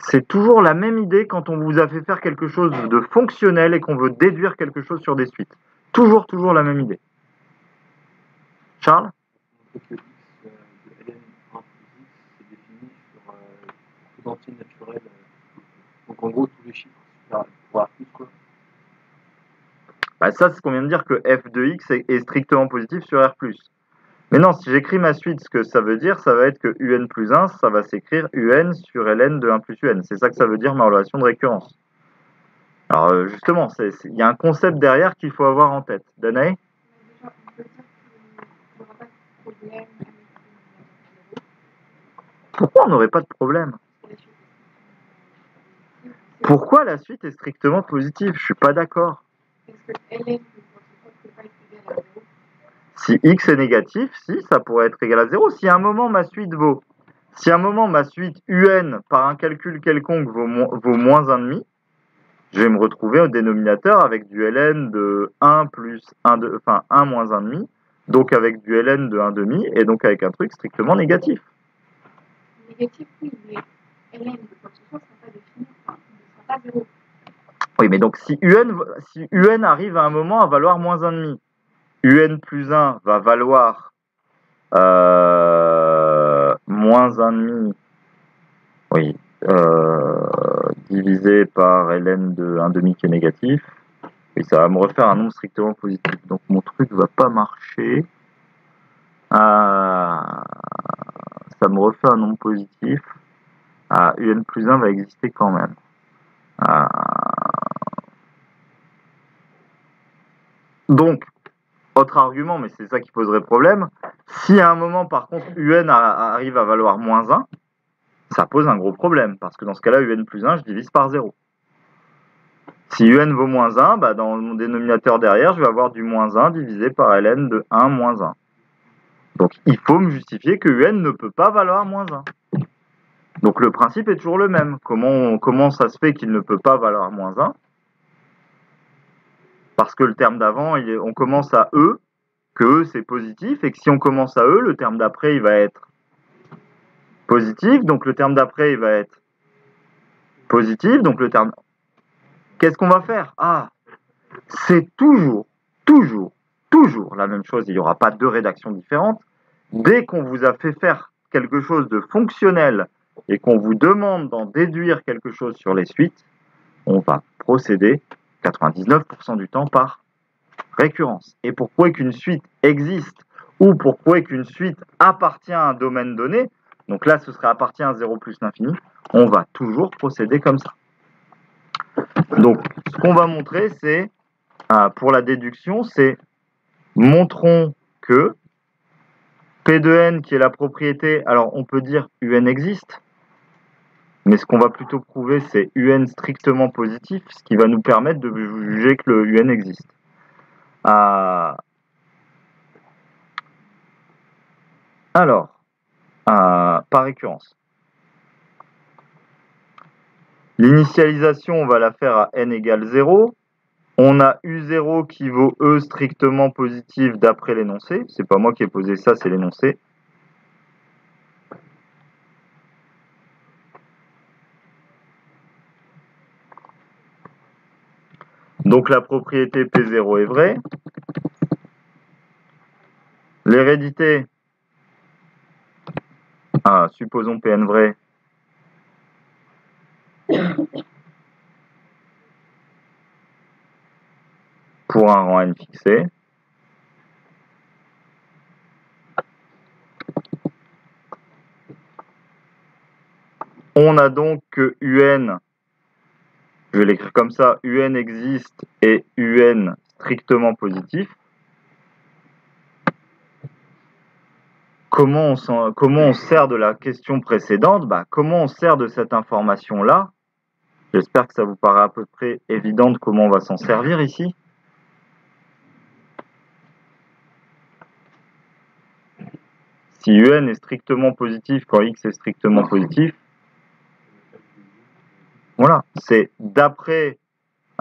C'est toujours la même idée quand on vous a fait faire quelque chose de fonctionnel et qu'on veut déduire quelque chose sur des suites. Toujours, toujours la même idée. Charles? Naturel. Donc en gros, tous les chiffres pour quoi. Bah ça, c'est ce qu'on vient de dire que f de x est, strictement positif sur r+. Mais non, si j'écris ma suite, ce que ça veut dire, ça va être que un plus 1, ça va s'écrire un sur ln de 1 plus un. C'est ça que ça veut dire ma relation de récurrence. Alors euh, justement, il y a un concept derrière qu'il faut avoir en tête. Danae? Pourquoi on n'aurait pas de problème? Pourquoi la suite est strictement positive? Je suis pas d'accord. Si x est négatif, si, ça pourrait être égal à 0. Si à un moment ma suite vaut, si à un moment ma suite un par un calcul quelconque vaut, vaut moins 1,5, je vais me retrouver au dénominateur avec du ln de 1 plus 1, de, enfin 1 moins 1,5, donc avec du ln de 1,5 et donc avec un truc strictement négatif. Négatif, oui, mais ln de quoi que ce soit, ça pas défini. Oui, mais donc si UN, si UN arrive à un moment à valoir moins 1,5, UN plus 1 va valoir euh, moins 1,5, oui, euh, divisé par ln de 1,5 qui est négatif, Et ça va me refaire un nombre strictement positif. Donc mon truc va pas marcher. Ah, ça me refait un nombre positif. Ah, un plus 1 va exister quand même. Ah. Donc, argument, mais c'est ça qui poserait problème, si à un moment, par contre, un arrive à valoir moins 1, ça pose un gros problème, parce que dans ce cas-là, un plus 1, je divise par 0. Si un vaut moins 1, bah, dans mon dénominateur derrière, je vais avoir du moins 1 divisé par ln de 1 moins 1. Donc il faut me justifier que un ne peut pas valoir moins 1. Donc le principe est toujours le même. Comment, comment ça se fait qu'il ne peut pas valoir moins 1 Parce que le terme d'avant, on commence à E, que E c'est positif, et que si on commence à E, le terme d'après il va être positif, donc le terme d'après il va être positif, donc le terme Qu'est-ce qu'on va faire? Ah, c'est toujours, toujours, toujours la même chose. Il n'y aura pas deux rédactions différentes. Dès qu'on vous a fait faire quelque chose de fonctionnel et qu'on vous demande d'en déduire quelque chose sur les suites, on va procéder 99% du temps par récurrence. Et pourquoi qu'une suite existe ou pourquoi qu'une suite appartient à un domaine donné, donc là ce serait appartient à 0 plus l'infini, on va toujours procéder comme ça. Donc, ce qu'on va montrer, c'est, euh, pour la déduction, c'est montrons que P de n, qui est la propriété, alors on peut dire un existe, mais ce qu'on va plutôt prouver, c'est un strictement positif, ce qui va nous permettre de juger que le un existe. Euh, alors, euh, par récurrence. L'initialisation, on va la faire à n égale 0. On a U0 qui vaut E strictement positif d'après l'énoncé. C'est pas moi qui ai posé ça, c'est l'énoncé. Donc la propriété P0 est vraie. L'hérédité, ah, supposons Pn vrai, pour un rang n fixé. On a donc que un, je vais l'écrire comme ça, un existe et un strictement positif. Comment on, comment on sert de la question précédente? Bah, Comment on sert de cette information-là? J'espère que ça vous paraît à peu près évident de comment on va s'en servir ici. Si un est strictement positif quand x est strictement positif, voilà, c'est d'après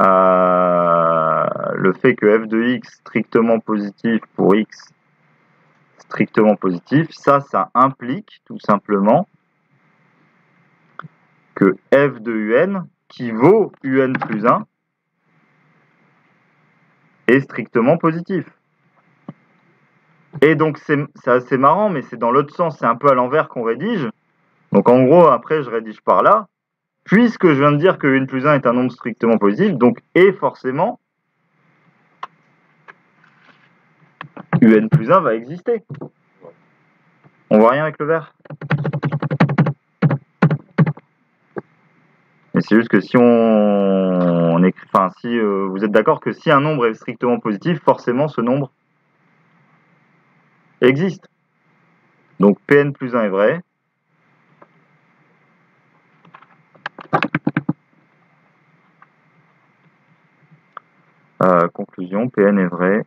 euh, le fait que f de x strictement positif pour x strictement positif, ça, ça implique tout simplement que f de un qui vaut un plus 1 est strictement positif. Et donc c'est assez marrant, mais c'est dans l'autre sens, c'est un peu à l'envers qu'on rédige. Donc en gros, après je rédige par là, puisque je viens de dire que n plus 1 est un nombre strictement positif, donc et forcément, un plus 1 va exister. On voit rien avec le vert c'est juste que si on, écrit, enfin, si euh, vous êtes d'accord que si un nombre est strictement positif, forcément ce nombre existe. Donc Pn plus 1 est vrai. Euh, conclusion, Pn est vrai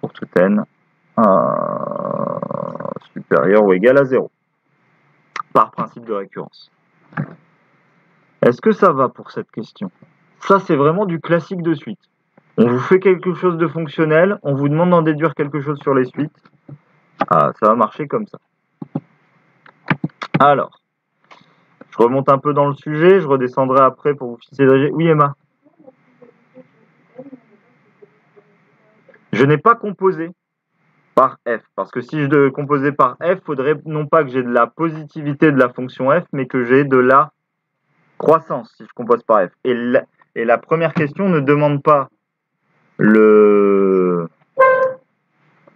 pour tout n euh, supérieur ou égal à 0 par principe de récurrence. Est-ce que ça va pour cette question? Ça, c'est vraiment du classique de suite. On vous fait quelque chose de fonctionnel, on vous demande d'en déduire quelque chose sur les suites. Ah, ça va marcher comme ça. Alors, je remonte un peu dans le sujet, je redescendrai après pour vous fixer Oui, Emma? Je n'ai pas composé par f, parce que si je composer par f, il faudrait non pas que j'ai de la positivité de la fonction f, mais que j'ai de la croissance si je compose par f. Et Et la première question ne demande pas le,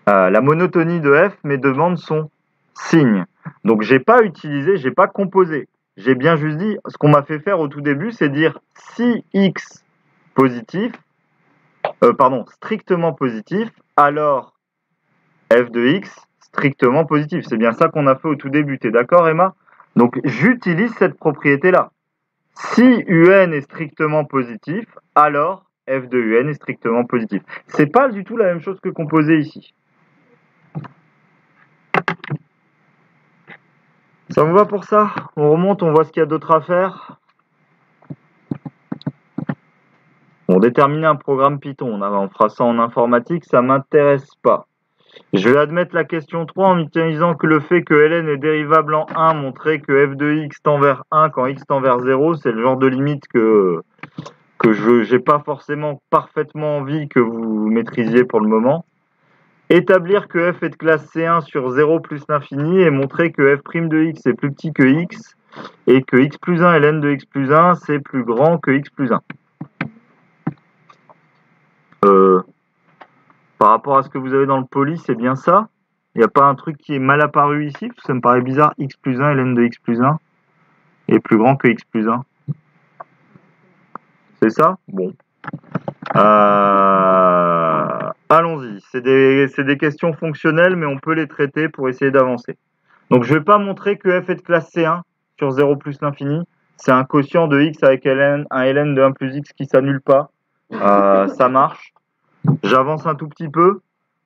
euh, la monotonie de f, mais demande son signe. Donc j'ai pas utilisé, j'ai pas composé. J'ai bien juste dit, ce qu'on m'a fait faire au tout début, c'est dire si x positif, euh, pardon, strictement positif, alors f de x strictement positif. C'est bien ça qu'on a fait au tout début. T'es d'accord, Emma? Donc j'utilise cette propriété-là. Si un est strictement positif, alors f de un est strictement positif. C'est pas du tout la même chose que composer ici. Ça vous va pour ça? On remonte, on voit ce qu'il y a d'autre à faire. Déterminer un programme Python, on fera ça en informatique, ça m'intéresse pas. Je vais admettre la question 3 en utilisant que le fait que ln est dérivable en 1 montrait que f de x tend vers 1 quand x tend vers 0, c'est le genre de limite que, que je n'ai pas forcément parfaitement envie que vous maîtrisiez pour le moment. Établir que f est de classe C1 sur 0 plus l'infini et montrer que f' de x est plus petit que x et que x plus 1 ln de x plus 1 c'est plus grand que x plus 1. Euh, par rapport à ce que vous avez dans le poly, c'est bien ça Il n'y a pas un truc qui est mal apparu ici? Ça me paraît bizarre. x plus 1 ln de x plus 1 est plus grand que x plus 1. C'est ça? Bon. Euh, allons-y. C'est des, des, questions fonctionnelles, mais on peut les traiter pour essayer d'avancer. Donc je ne vais pas montrer que f est de classe C1 sur 0 plus l'infini. C'est un quotient de x avec ln, un ln de 1 plus x qui s'annule pas. Euh, ça marche. J'avance un tout petit peu.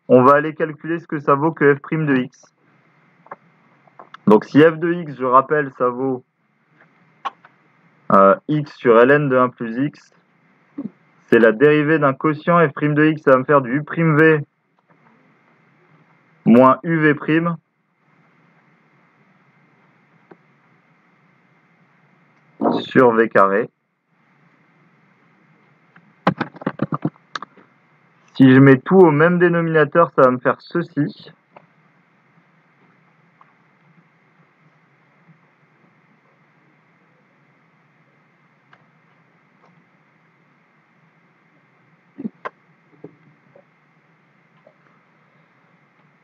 On va aller calculer ce que ça vaut que f' de x. Donc si f de x, je rappelle, ça vaut euh, x sur ln de 1 plus x, c'est la dérivée d'un quotient f' de x, ça va me faire du u'v moins uv' sur v carré. Si je mets tout au même dénominateur, ça va me faire ceci.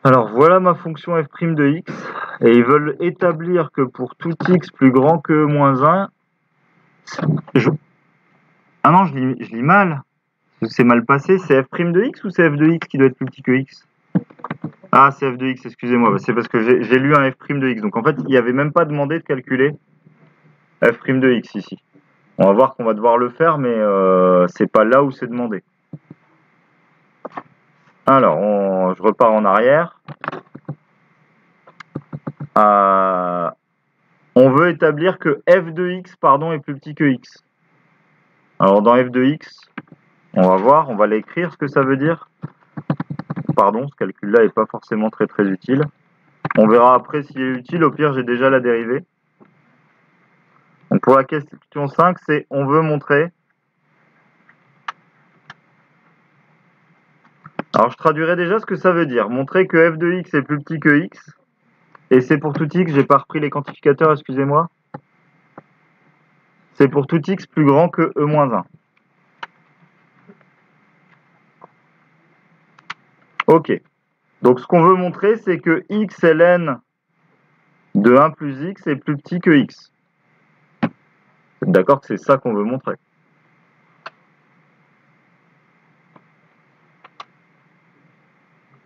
Alors voilà ma fonction f' de x, et ils veulent établir que pour tout x plus grand que moins 1, ah non, je lis, mal, c'est mal passé, c'est f' de x ou c'est f de x qui doit être plus petit que x? Ah, c'est f de x, excusez-moi, c'est parce que j'ai lu un f' de x, donc en fait, il n'y avait même pas demandé de calculer f' de x ici. On va voir qu'on va devoir le faire, mais euh, c'est pas là où c'est demandé. Alors, je repars en arrière. Euh, on veut établir que f de x pardon, est plus petit que x. Alors dans f de x, on va voir, on va l'écrire ce que ça veut dire. Pardon, ce calcul-là n'est pas forcément très très utile. On verra après s'il est utile, au pire j'ai déjà la dérivée. Pour la question 5, c'est on veut montrer Alors je traduirai déjà ce que ça veut dire. Montrer que f de x est plus petit que x. Et c'est pour tout x, j'ai pas repris les quantificateurs, excusez-moi. C'est pour tout x plus grand que e-1. Ok. Donc ce qu'on veut montrer, c'est que x ln de 1 plus x est plus petit que x. D'accord que c'est ça qu'on veut montrer.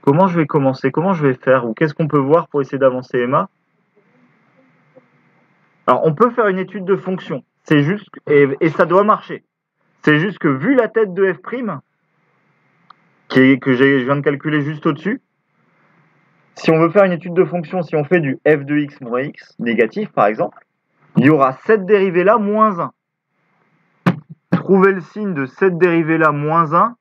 Comment je vais commencer? Comment je vais faire? Ou qu'est-ce qu'on peut voir pour essayer d'avancer Emma? Alors, on peut faire une étude de fonction. C'est juste, et, ça doit marcher. C'est juste que vu la tête de f', que je viens de calculer juste au-dessus, si on veut faire une étude de fonction, si on fait du f de x moins x négatif par exemple, il y aura cette dérivée là moins 1. Trouver le signe de cette dérivée là moins 1,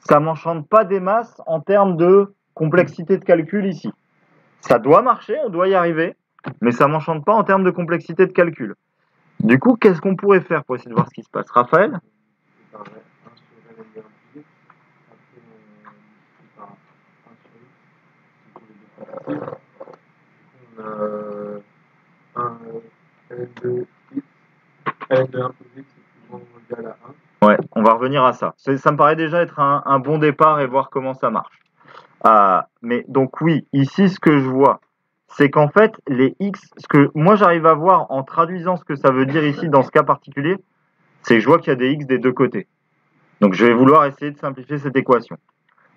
ça m'enchante pas des masses en termes de complexité de calcul ici. Ça doit marcher, on doit y arriver, mais ça m'enchante pas en termes de complexité de calcul. Du coup, qu'est-ce qu'on pourrait faire pour essayer de voir ce qui se passe? Raphaël? On a un L de x, L de 1 plus x est plus grand ou égal à 1. revenir à ça. Ça me paraît déjà être un, un bon départ et voir comment ça marche. Euh, mais donc oui, ici ce que je vois, c'est qu'en fait les x, ce que moi j'arrive à voir en traduisant ce que ça veut dire ici dans ce cas particulier, c'est que je vois qu'il y a des x des deux côtés. Donc je vais vouloir essayer de simplifier cette équation.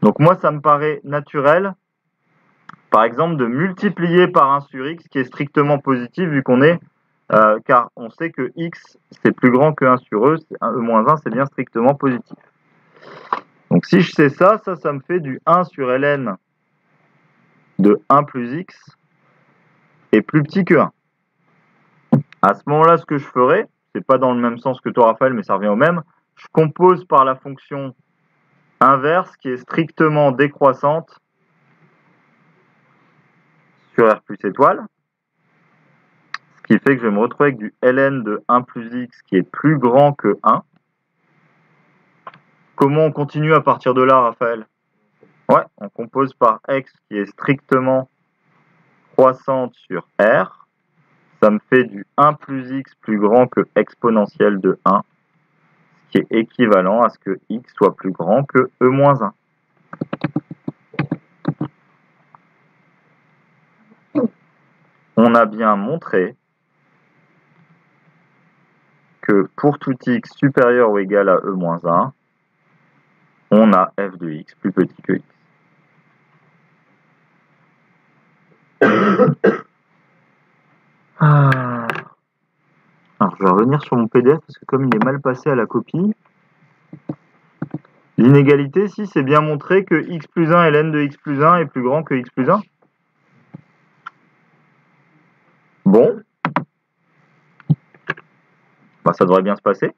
Donc moi ça me paraît naturel, par exemple, de multiplier par 1 sur x qui est strictement positif vu qu'on est euh, car on sait que x c'est plus grand que 1 sur e, e moins 1 c'est bien strictement positif. Donc si je sais ça, ça, ça me fait du 1 sur ln de 1 plus x est plus petit que 1. À ce moment-là, ce que je ferai, c'est pas dans le même sens que toi Raphaël, mais ça revient au même, je compose par la fonction inverse qui est strictement décroissante R plus étoile. Ce qui fait que je vais me retrouver avec du ln de 1 plus x qui est plus grand que 1. Comment on continue à partir de là, Raphaël? Ouais, on compose par x qui est strictement croissante sur r. Ça me fait du 1 plus x plus grand que exponentielle de 1, ce qui est équivalent à ce que x soit plus grand que e moins 1. On a bien montré que pour tout x supérieur ou égal à e moins 1, on a f de x plus petit que x. Ah. Alors, je vais revenir sur mon PDF parce que comme il est mal passé à la copie, l'inégalité, si c'est bien montré que x plus 1 ln de x plus 1 est plus grand que x plus 1. Bon. Bah, ça devrait bien se passer.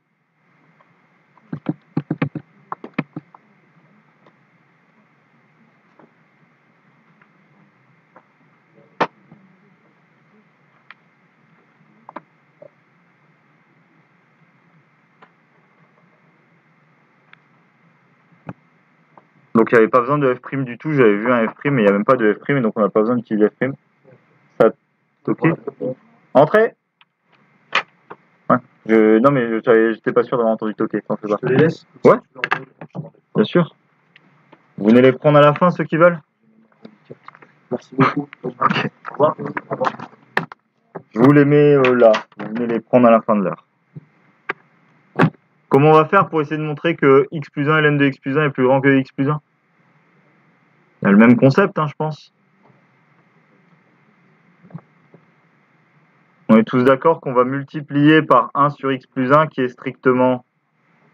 Donc il n'y avait pas besoin de f' du tout, j'avais vu un f', mais il n'y a même pas de f', donc on n'a pas besoin d'utiliser f'. Ok Entrez Ouais. Je... Non mais je j'étais pas sûr d'avoir entendu toquer, pas. Je te les laisse. Ouais. Bien sûr. Vous venez les prendre à la fin, ceux qui veulent Merci beaucoup. Ok. Au revoir. Je vous les mets euh, là. Vous venez les prendre à la fin de l'heure. Comment on va faire pour essayer de montrer que x plus 1 ln de x plus 1 est plus grand que x plus 1 Il y a le même concept, hein, je pense. On est tous d'accord qu'on va multiplier par 1 sur x plus 1 qui est strictement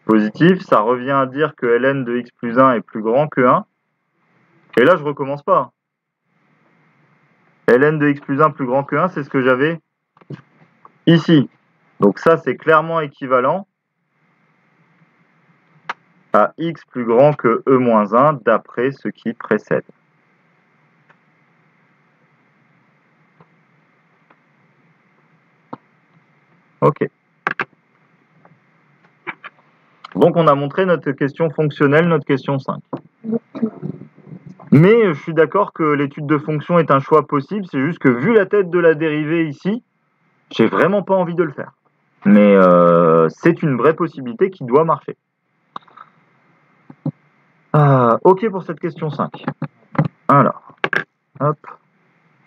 positif. Ça revient à dire que ln de x plus 1 est plus grand que 1. Et là, je recommence pas. ln de x plus 1 plus grand que 1, c'est ce que j'avais ici. Donc ça, c'est clairement équivalent à x plus grand que e moins 1 d'après ce qui précède. Ok. Donc on a montré notre question fonctionnelle, notre question 5. Mais je suis d'accord que l'étude de fonction est un choix possible, c'est juste que vu la tête de la dérivée ici, j'ai vraiment pas envie de le faire. Mais euh, c'est une vraie possibilité qui doit marcher. Ah, ok pour cette question 5. Alors, hop,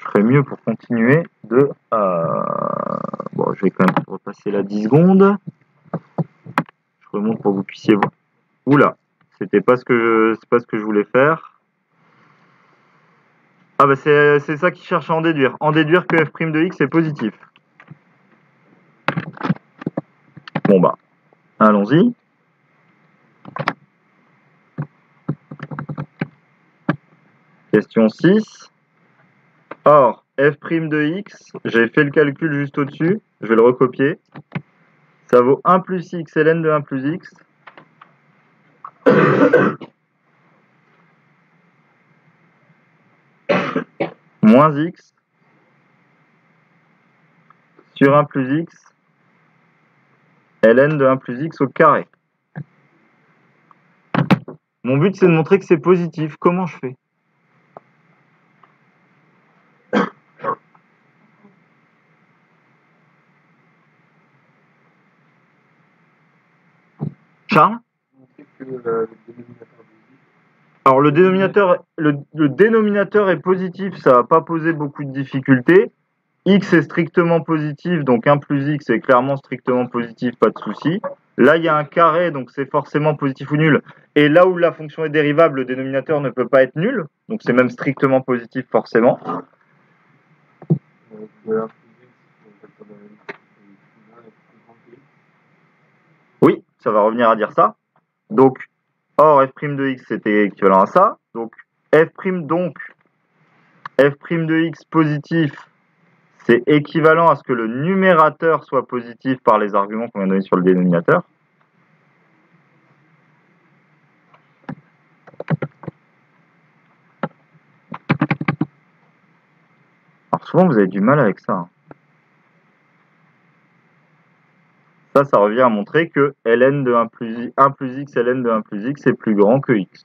je ferais mieux pour continuer de... euh, bon, je vais quand même repasser là 10 secondes. Je remonte pour que vous puissiez voir. Oula, c'était pas ce que je, c'est pas ce que je voulais faire. Ah bah c'est c'est ça qui cherche à en déduire. En déduire que f' de x est positif. Bon bah, allons-y. Question 6. Or, f' de x, j'ai fait le calcul juste au-dessus, je vais le recopier. Ça vaut 1 plus x ln de 1 plus x. moins x sur 1 plus x ln de 1 plus x au carré. Mon but c'est de montrer que c'est positif. Comment je fais? Charles Alors le dénominateur, le, dénominateur est positif, ça va pas poser beaucoup de difficultés. x est strictement positif, donc 1 plus x est clairement strictement positif, pas de souci. Là, il y a un carré, donc c'est forcément positif ou nul. Et là où la fonction est dérivable, le dénominateur ne peut pas être nul, donc c'est même strictement positif forcément. euh, de 1 plus x, donc ça donne x plus 1 est plus grand que x. Oui, ça va revenir à dire ça. Donc, or f' de x c'était équivalent à ça. Donc, f' donc, f' de x positif, c'est équivalent à ce que le numérateur soit positif par les arguments qu'on vient de donner sur le dénominateur. Alors souvent vous avez du mal avec ça. hein. Ça, ça revient à montrer que ln de 1 plus, i- 1 plus x, ln de 1 plus x est plus grand que x.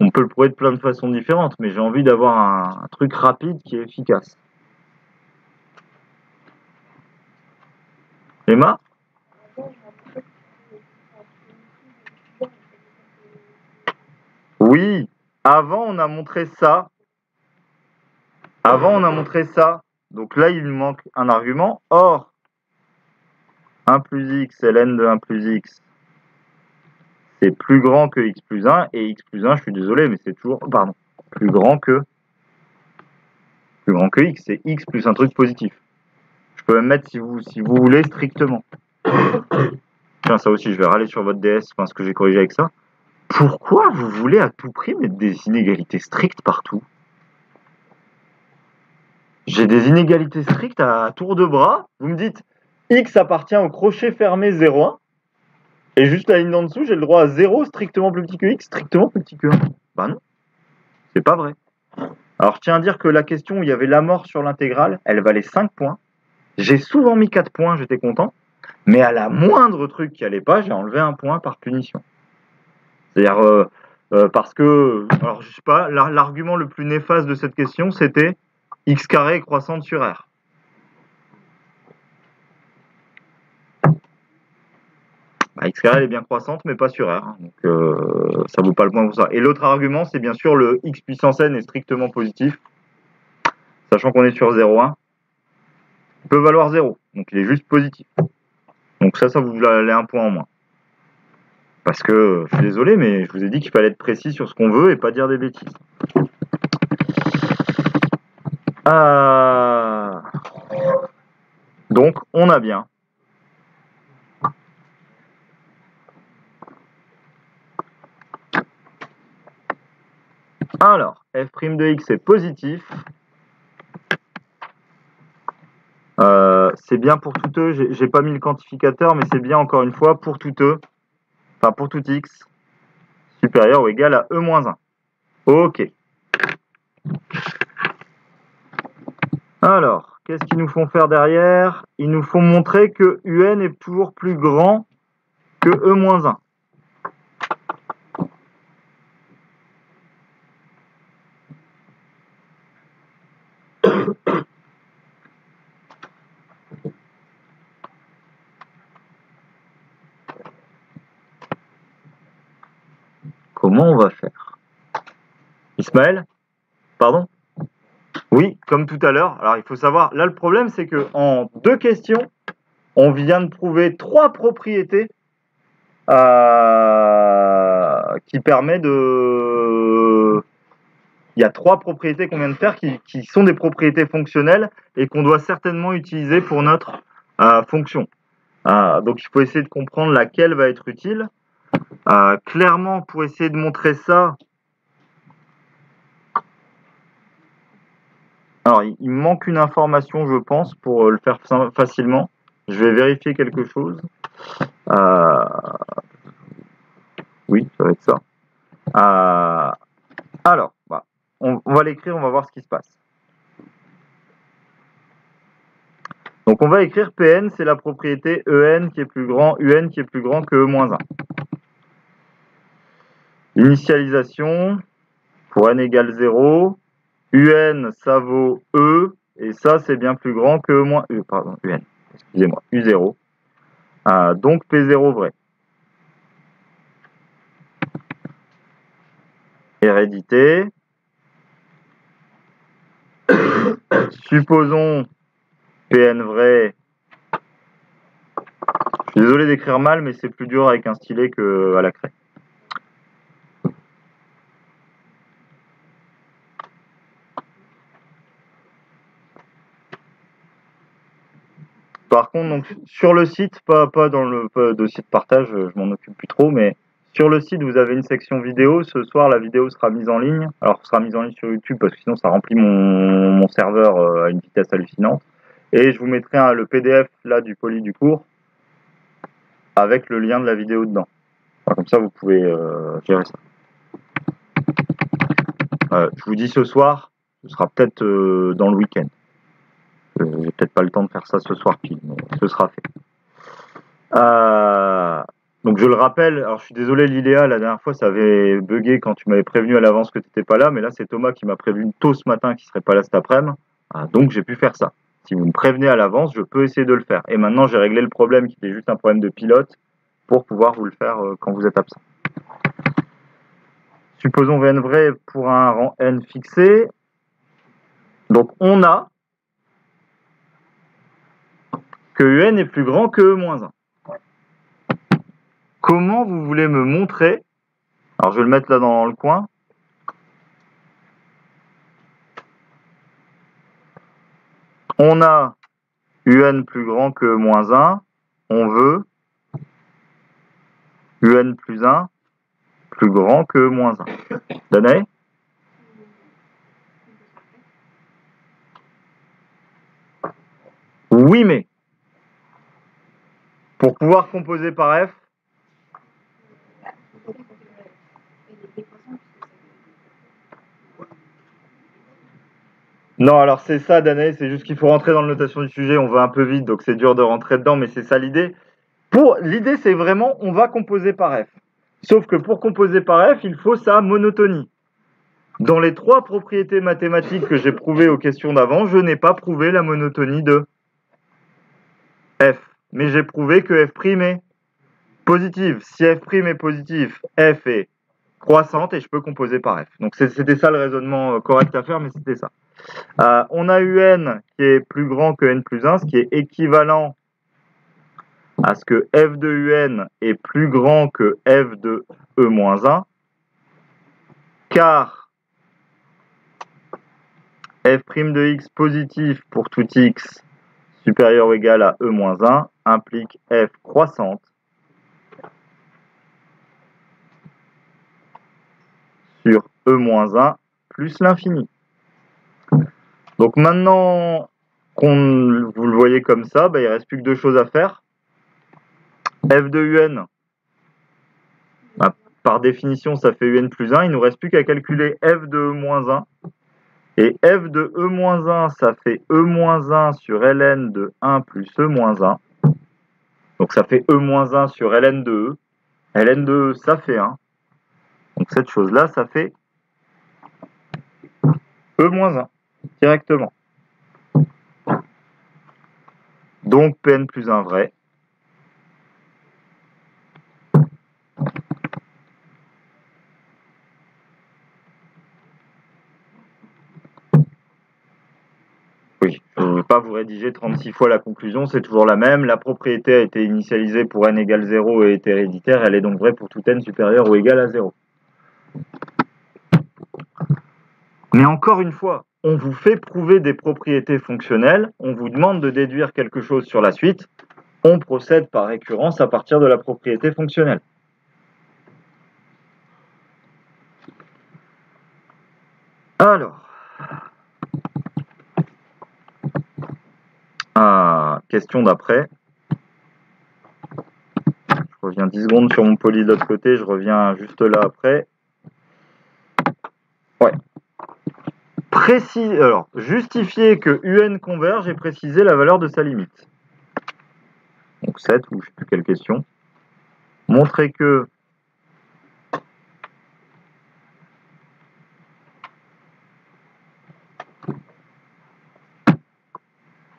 On peut le prouver de plein de façons différentes, mais j'ai envie d'avoir un, un truc rapide qui est efficace. Emma? Oui, avant on a montré ça. Avant on a montré ça. Donc là il manque un argument. Or, 1 plus x, ln de 1 plus x, c'est plus grand que x plus 1. Et x plus 1, je suis désolé, mais c'est toujours, pardon, plus grand que, plus grand que x. C'est x plus un truc positif. Je peux même mettre si vous, si vous voulez strictement. Tiens, ça aussi, je vais râler sur votre DS, enfin ce que j'ai corrigé avec ça. Pourquoi vous voulez à tout prix mettre des inégalités strictes partout? J'ai des inégalités strictes à tour de bras. Vous me dites x appartient au crochet fermé 0,1. Et juste la ligne d'en dessous, j'ai le droit à 0 strictement plus petit que x, strictement plus petit que 1. Bah non, c'est pas vrai. Alors je tiens à dire que la question où il y avait la mort sur l'intégrale, elle valait 5 points. J'ai souvent mis 4 points, j'étais content. Mais à la moindre truc qui allait pas, j'ai enlevé un point par punition. C'est-à-dire euh, euh, parce que, alors je sais pas, l'ar- l'argument le plus néfaste de cette question, c'était x carré est croissante sur r. Bah, x carré est bien croissante, mais pas sur r. hein. Donc euh, ça vaut pas le point pour ça. Et l'autre argument, c'est bien sûr le x puissance n est strictement positif, sachant qu'on est sur 0,1. Il peut valoir 0, donc il est juste positif. Donc ça, ça vous allez un point en moins. Parce que, je suis désolé, mais je vous ai dit qu'il fallait être précis sur ce qu'on veut et pas dire des bêtises. Ah. Donc, on a bien. Alors, f' de x est positif. Euh, c'est bien pour tout e, j'ai j'ai pas mis le quantificateur, mais c'est bien encore une fois pour tout e, enfin pour tout x supérieur ou égal à e moins 1. Ok. Alors, qu'est-ce qu'ils nous font faire derrière? Ils nous font montrer que un est toujours plus grand que e moins 1. Comment on va faire? Ismaël? Pardon? Oui, comme tout à l'heure. Alors il faut savoir, là le problème c'est que en deux questions, on vient de prouver trois propriétés euh, qui permettent de... Il y a trois propriétés qu'on vient de faire qui, sont des propriétés fonctionnelles et qu'on doit certainement utiliser pour notre euh, fonction. Euh, donc il faut essayer de comprendre laquelle va être utile. Clairement, pour essayer de montrer ça, alors il, me manque une information, je pense, pour euh, le faire fa- facilement. Je vais vérifier quelque chose. Euh, Oui, ça va être ça. Euh, Alors, bah, on, on va l'écrire, on va voir ce qui se passe. Donc on va écrire Pn, c'est la propriété En qui est plus grand, Un qui est plus grand que E moins 1. Initialisation pour n égale 0. Un, ça vaut E, et ça, c'est bien plus grand que E moins E, pardon, Un. excusez-moi, U0. Euh, donc P0 vrai. Hérédité. Supposons PN vrai. Je suis désolé d'écrire mal, mais c'est plus dur avec un stylet qu'à la craie. Par contre, sur le site, pas, pas dans le dossier de partage, je m'en occupe plus trop, mais sur le site, vous avez une section vidéo. Ce soir, la vidéo sera mise en ligne. Alors, sera mise en ligne sur YouTube parce que sinon, ça remplit mon, serveur euh, à une vitesse hallucinante. Et je vous mettrai le PDF là du poly du cours avec le lien de la vidéo dedans. Comme ça, vous pouvez euh, gérer ça. Euh, je vous dis ce soir, ce sera peut-être euh, dans le week-end. Euh, J'ai peut-être pas le temps de faire ça ce soir pile, mais ce sera fait. Euh, donc je le rappelle, alors je suis désolé Liléa, la dernière fois ça avait bugué quand tu m'avais prévenu à l'avance que tu n'étais pas là, mais là c'est Thomas qui m'a prévenu tôt ce matin qu'il serait pas là cet après-midi. Ah, donc j'ai pu faire ça. Si vous me prévenez à l'avance, je peux essayer de le faire. Et maintenant j'ai réglé le problème qui était juste un problème de pilote pour pouvoir vous le faire euh, quand vous êtes absent. Supposons VN vrai pour un rang n fixé. Donc on a que UN est plus grand que E moins 1. Comment vous voulez me montrer Alors je vais le mettre là dans le coin. On a UN plus grand que moins 1. On veut UN plus 1 plus grand que moins 1. Danae? Oui, mais pour pouvoir composer par F, Non, alors c'est ça, Danae, c'est juste qu'il faut rentrer dans la notation du sujet, on va un peu vite, donc c'est dur de rentrer dedans, mais c'est ça l'idée. Pour L'idée, c'est vraiment, on va composer par F. Sauf que pour composer par F, il faut sa monotonie. Dans les trois propriétés mathématiques que j'ai prouvées aux questions d'avant, je n'ai pas prouvé la monotonie de F. Mais j'ai prouvé que F' est positive. Si F' est positif, F est croissante et je peux composer par F. Donc c'était ça le raisonnement euh, correct à faire, mais c'était ça. Euh, on a UN qui est plus grand que N plus 1, ce qui est équivalent à ce que F de UN est plus grand que F de E moins 1, car f' de x positif pour tout x supérieur ou égal à E moins 1 implique f croissante sur E moins 1 plus l'infini. Donc maintenant qu'on vous le voyez comme ça, bah, il ne reste plus que deux choses à faire. f de un, bah, par définition, ça fait un plus 1. Il ne nous reste plus qu'à calculer f de e moins 1. Et f de e moins 1, ça fait e moins 1 sur ln de 1 plus e moins 1. Donc ça fait e moins 1 sur ln de e. ln de e, ça fait 1. Donc cette chose-là, ça fait e moins 1 directement. Donc Pn plus 1 vrai. Oui, je ne vais vous rédiger 36 fois la conclusion, c'est toujours la même. La propriété a été initialisée pour n égale 0 et est héréditaire, elle est donc vraie pour tout n supérieur ou égal à 0. Mais encore une fois, on vous fait prouver des propriétés fonctionnelles, on vous demande de déduire quelque chose sur la suite, on procède par récurrence à partir de la propriété fonctionnelle. Alors, question d'après. Je reviens 10 secondes sur mon poly de l'autre côté, je reviens juste là après. Ouais. Précis, alors, justifier que UN converge et préciser la valeur de sa limite. Donc 7, ou je sais plus quelle question. Montrer que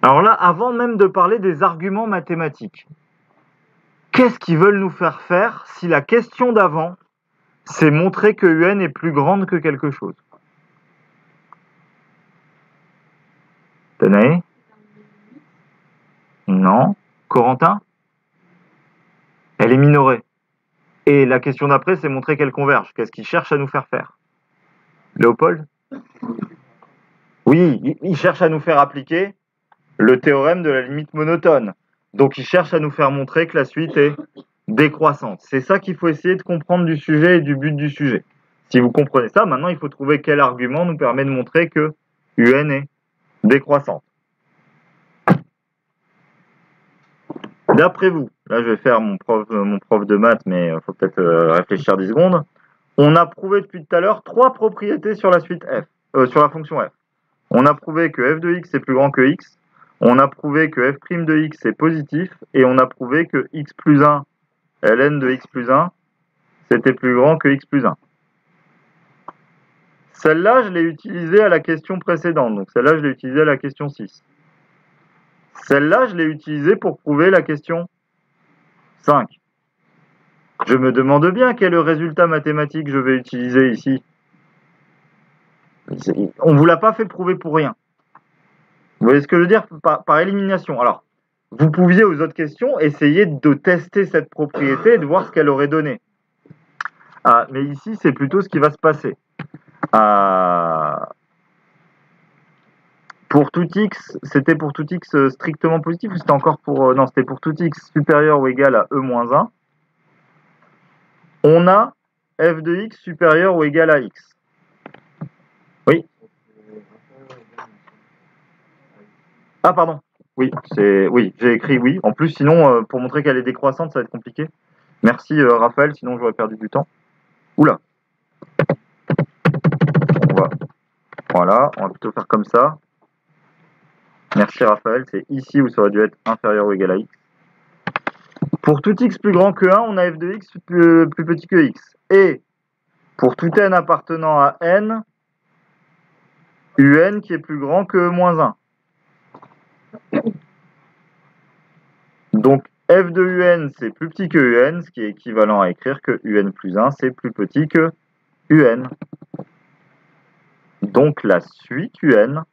Alors là, avant même de parler des arguments mathématiques, qu'est-ce qu'ils veulent nous faire faire si la question d'avant, c'est montrer que UN est plus grande que quelque chose? Danae? Non. Corentin? Elle est minorée. Et la question d'après, c'est montrer qu'elle converge. Qu'est-ce qu'ils cherchent à nous faire faire? Léopold? Oui, il- il cherche à nous faire appliquer le théorème de la limite monotone. Donc il cherche à nous faire montrer que la suite est décroissante. C'est ça qu'il faut essayer de comprendre du sujet et du but du sujet. Si vous comprenez ça, maintenant il faut trouver quel argument nous permet de montrer que UN est décroissante. D'après vous, là je vais faire mon prof, euh, mon prof de maths, mais il faut peut-être euh, réfléchir 10 secondes. On a prouvé depuis tout à l'heure trois propriétés sur la suite f, euh, sur la fonction f. On a prouvé que f de x est plus grand que x, on a prouvé que f' de x est positif, et on a prouvé que x plus 1, ln de x plus 1, c'était plus grand que x plus 1. Celle-là, je l'ai utilisée à la question précédente, donc celle-là, je l'ai utilisée à la question 6. Celle-là, je l'ai utilisée pour prouver la question 5. Je me demande bien quel résultat mathématique je vais utiliser ici. On ne vous l'a pas fait prouver pour rien. Vous voyez ce que je veux dire par, élimination. Alors, vous pouviez aux autres questions essayer de tester cette propriété et de voir ce qu'elle aurait donné. Ah, mais ici, c'est plutôt ce qui va se passer. Ah, pour tout x, c'était pour tout x euh, strictement positif ou c'était encore pour... euh, non, c'était pour tout x supérieur ou égal à e moins 1. On a f de x supérieur ou égal à x. Ah, pardon. Oui, c'est oui, j'ai écrit oui. En plus, sinon, euh, pour montrer qu'elle est décroissante, ça va être compliqué. Merci euh, Raphaël, sinon j'aurais perdu du temps. Oula. On va... Voilà, on va plutôt faire comme ça. Merci Raphaël, c'est ici où ça aurait dû être inférieur ou égal à x. Pour tout x plus grand que 1, on a f de x plus, plus petit que x. Et pour tout n appartenant à n, un qui est plus grand que moins 1. Donc f de un c'est plus petit que un, ce qui est équivalent à écrire que un plus 1 c'est plus petit que un. Donc la suite un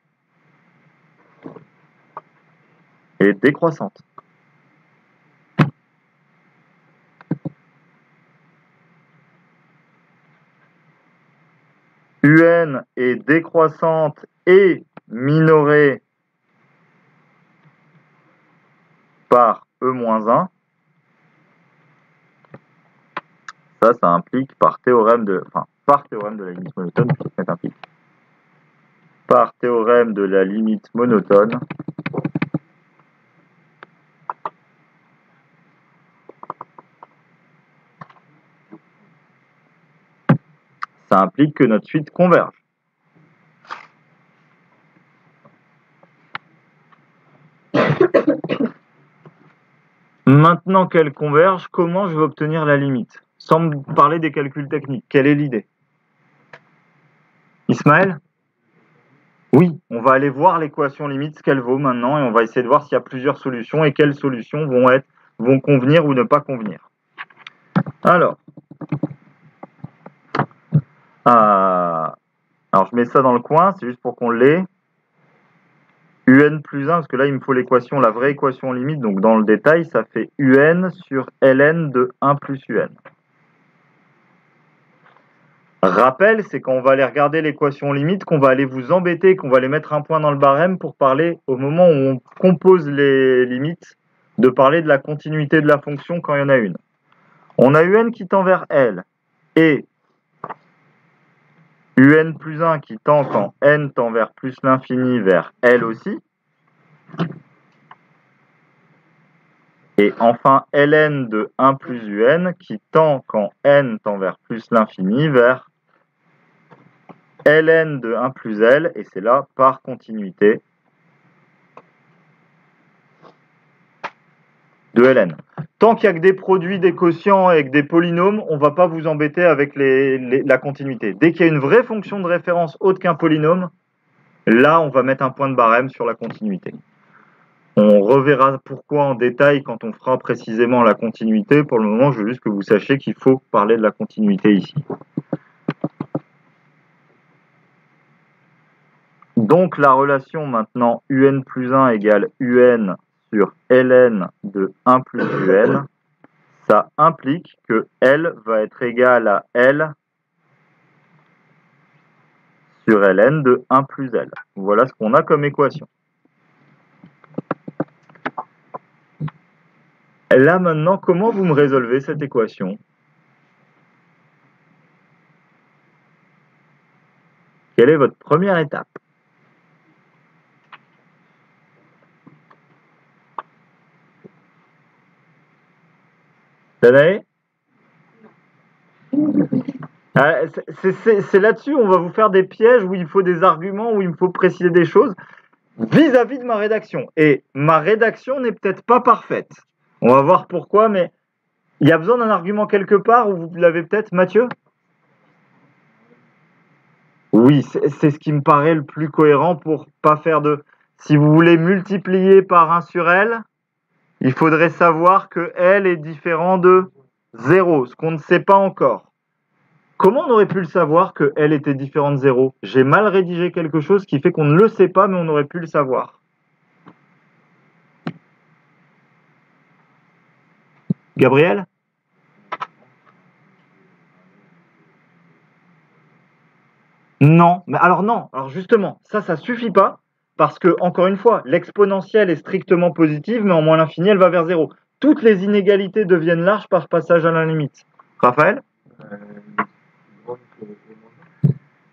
est décroissante. un est décroissante et minorée par E-1. Ça, ça implique par théorème de, enfin, par théorème de la limite monotone, ça implique. Par théorème de la limite monotone, ça implique que notre suite converge. Maintenant qu'elle converge, comment je vais obtenir la limite? Sans me parler des calculs techniques, quelle est l'idée? Ismaël? Oui, on va aller voir l'équation limite, ce qu'elle vaut maintenant, et on va essayer de voir s'il y a plusieurs solutions et quelles solutions vont, être, vont convenir ou ne pas convenir. Alors, euh, alors je mets ça dans le coin, c'est juste pour qu'on l'ait. Un plus 1, parce que là il me faut l'équation, la vraie équation limite, donc dans le détail, ça fait un sur ln de 1 plus un. Rappel, c'est quand on va aller regarder l'équation limite, qu'on va aller vous embêter, qu'on va aller mettre un point dans le barème pour parler, au moment où on compose les limites, de parler de la continuité de la fonction quand il y en a une. On a un qui tend vers L, et un plus 1 qui tend quand n tend vers plus l'infini vers L aussi. Et enfin ln de 1 plus un qui tend quand n tend vers plus l'infini vers ln de 1 plus l, et c'est là par continuité de ln. Tant qu'il n'y a que des produits, des quotients et que des polynômes, on ne va pas vous embêter avec la continuité. Dès qu'il y a une vraie fonction de référence autre qu'un polynôme, là, on va mettre un point de barème sur la continuité. On reverra pourquoi en détail quand on fera précisément la continuité. Pour le moment, je veux juste que vous sachiez qu'il faut parler de la continuité ici. Donc la relation maintenant un plus 1 égale un sur ln de 1 plus un, ça implique que L va être égal à L sur ln de 1 plus L. Voilà ce qu'on a comme équation. Là maintenant, comment vous me résolvez cette équation? Quelle est votre première étape? Ah, C'est là-dessus, on va vous faire des pièges où il faut des arguments, où il faut préciser des choses vis-à-vis de ma rédaction. Et ma rédaction n'est peut-être pas parfaite. On va voir pourquoi, mais il y a besoin d'un argument quelque part où vous l'avez peut-être, Mathieu? Oui, c'est ce qui me paraît le plus cohérent pour pas faire de... Si vous voulez multiplier par 1 sur L, il faudrait savoir que L est différent de 0, ce qu'on ne sait pas encore. Comment on aurait pu le savoir que L était différent de 0 J'ai mal rédigé quelque chose qui fait qu'on ne le sait pas, mais on aurait pu le savoir. Gabriel? Non, mais alors non, alors justement, ça, ça suffit pas parce que, encore une fois, l'exponentielle est strictement positive, mais en moins l'infini, elle va vers zéro. Toutes les inégalités deviennent larges par passage à la limite. Raphaël?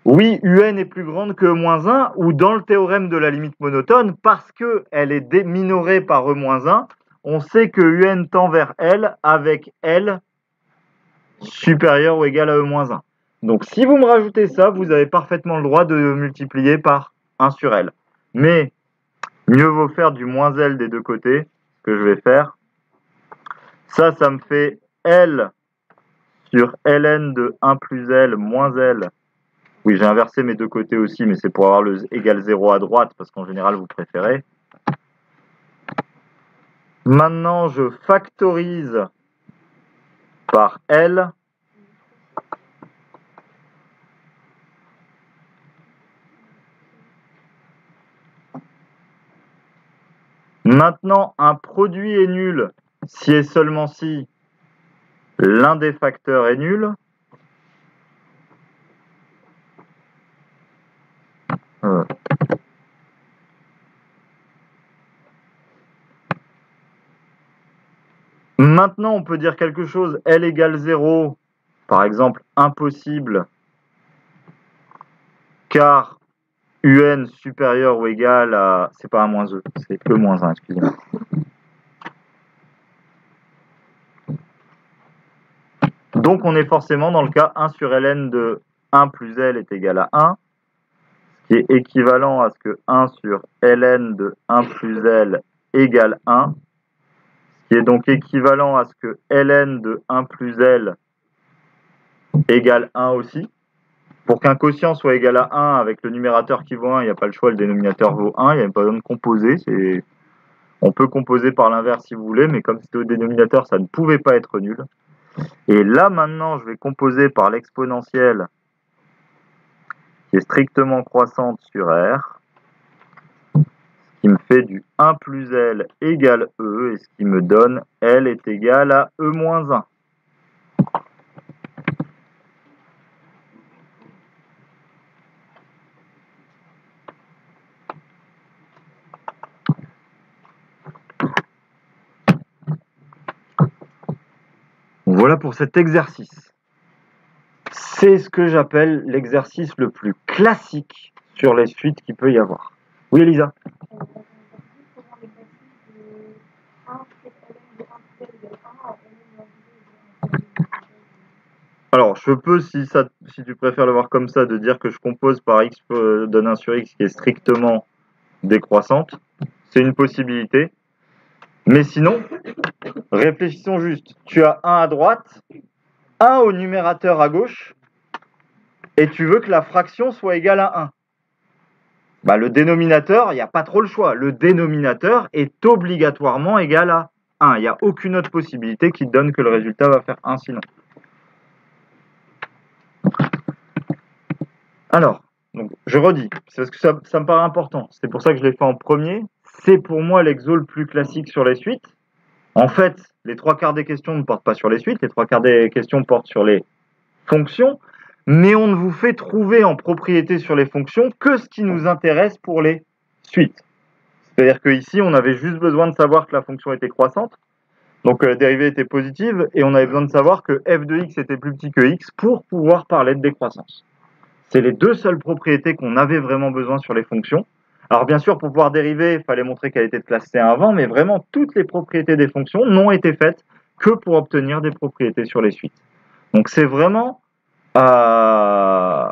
Oui, UN est plus grande que moins 1, ou dans le théorème de la limite monotone, parce qu'elle est déminorée par E-1, on sait que UN tend vers L avec L supérieur ou égal à E-1. Donc si vous me rajoutez ça, vous avez parfaitement le droit de multiplier par 1 sur L. Mais mieux vaut faire du moins L des deux côtés, ce que je vais faire. Ça, ça me fait L sur ln de 1 plus L moins L. Oui, j'ai inversé mes deux côtés aussi, mais c'est pour avoir le égal 0 à droite, parce qu'en général, vous préférez. Maintenant, je factorise par L Maintenant, un produit est nul si et seulement si l'un des facteurs est nul. Maintenant, on peut dire quelque chose, L égale 0, par exemple, impossible, car UN supérieur ou égal à... C'est pas un moins E, c'est E moins 1, excusez-moi. Donc on est forcément dans le cas 1 sur ln de 1 plus L est égal à 1, ce qui est équivalent à ce que 1 sur ln de 1 plus L égale 1, ce qui est donc équivalent à ce que ln de 1 plus L égale 1 aussi. Pour qu'un quotient soit égal à 1 avec le numérateur qui vaut 1, il n'y a pas le choix, le dénominateur vaut 1, il n'y a pas besoin de composer. On peut composer par l'inverse si vous voulez, mais comme c'était au dénominateur, ça ne pouvait pas être nul. Et là, maintenant, je vais composer par l'exponentielle qui est strictement croissante sur R, ce qui me fait du 1 plus L égale E, et ce qui me donne L est égal à E moins 1. Voilà pour cet exercice. C'est ce que j'appelle l'exercice le plus classique sur les suites qu'il peut y avoir. Oui, Elisa Alors, je peux, si, ça, si tu préfères le voir comme ça, de dire que je compose par x euh, donne 1 sur x qui est strictement décroissante. C'est une possibilité. Mais sinon, réfléchissons juste. Tu as 1 à droite, 1 au numérateur à gauche, et tu veux que la fraction soit égale à 1. bah, le dénominateur, il n'y a pas trop le choix. Le dénominateur est obligatoirement égal à 1. Il n'y a aucune autre possibilité qui donne que le résultat va faire 1 sinon. Alors, je redis, c'est parce que ça, ça me paraît important. C'est pour ça que je l'ai fait en premier. C'est pour moi l'exo le plus classique sur les suites. En fait, les trois quarts des questions ne portent pas sur les suites, les trois quarts des questions portent sur les fonctions, mais on ne vous fait trouver en propriété sur les fonctions que ce qui nous intéresse pour les suites. C'est-à-dire qu'ici, on avait juste besoin de savoir que la fonction était croissante, donc la dérivée était positive, et on avait besoin de savoir que f de x était plus petit que x pour pouvoir parler de décroissance. C'est les deux seules propriétés qu'on avait vraiment besoin sur les fonctions. Alors bien sûr, pour pouvoir dériver, il fallait montrer qu'elle était de classe C1 avant, mais vraiment toutes les propriétés des fonctions n'ont été faites que pour obtenir des propriétés sur les suites. Donc c'est vraiment euh,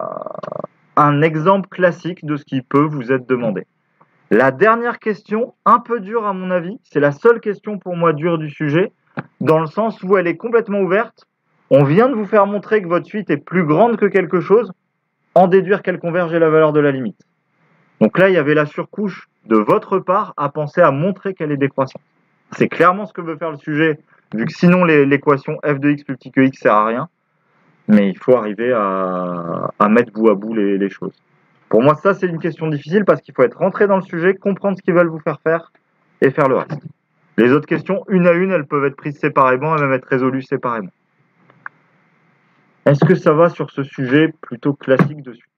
un exemple classique de ce qui peut vous être demandé. La dernière question, un peu dure à mon avis, c'est la seule question pour moi dure du sujet, dans le sens où elle est complètement ouverte. On vient de vous faire montrer que votre suite est plus grande que quelque chose, en déduire quelle converge est la valeur de la limite. Donc là, il y avait la surcouche de votre part à penser à montrer qu'elle est décroissante. C'est clairement ce que veut faire le sujet, vu que sinon l'équation f de x plus petit que x sert à rien. Mais il faut arriver à, mettre bout à bout les, les choses. Pour moi, ça, c'est une question difficile parce qu'il faut être rentré dans le sujet, comprendre ce qu'ils veulent vous faire faire et faire le reste. Les autres questions, une à une, elles peuvent être prises séparément et même être résolues séparément. Est-ce que ça va sur ce sujet plutôt classique de suite?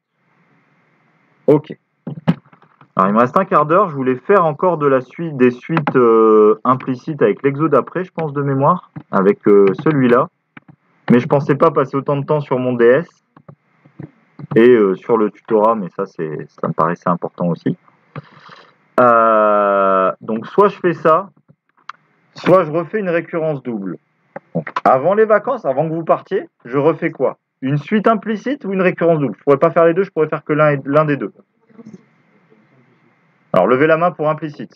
Ok. Alors, il me reste un quart d'heure. Je voulais faire encore de la suite, des suites euh, implicites avec l'exo d'après, je pense, de mémoire, avec euh, celui-là. Mais je pensais pas passer autant de temps sur mon DS et euh, sur le tutorat, mais ça, ça me paraissait important aussi. Donc, soit je fais ça, soit je refais une récurrence double. Avant les vacances, avant que vous partiez, je refais quoi? Une suite implicite ou une récurrence double? Je pourrais pas faire les deux, je pourrais faire que l'un des deux. Alors, levez la main pour implicite.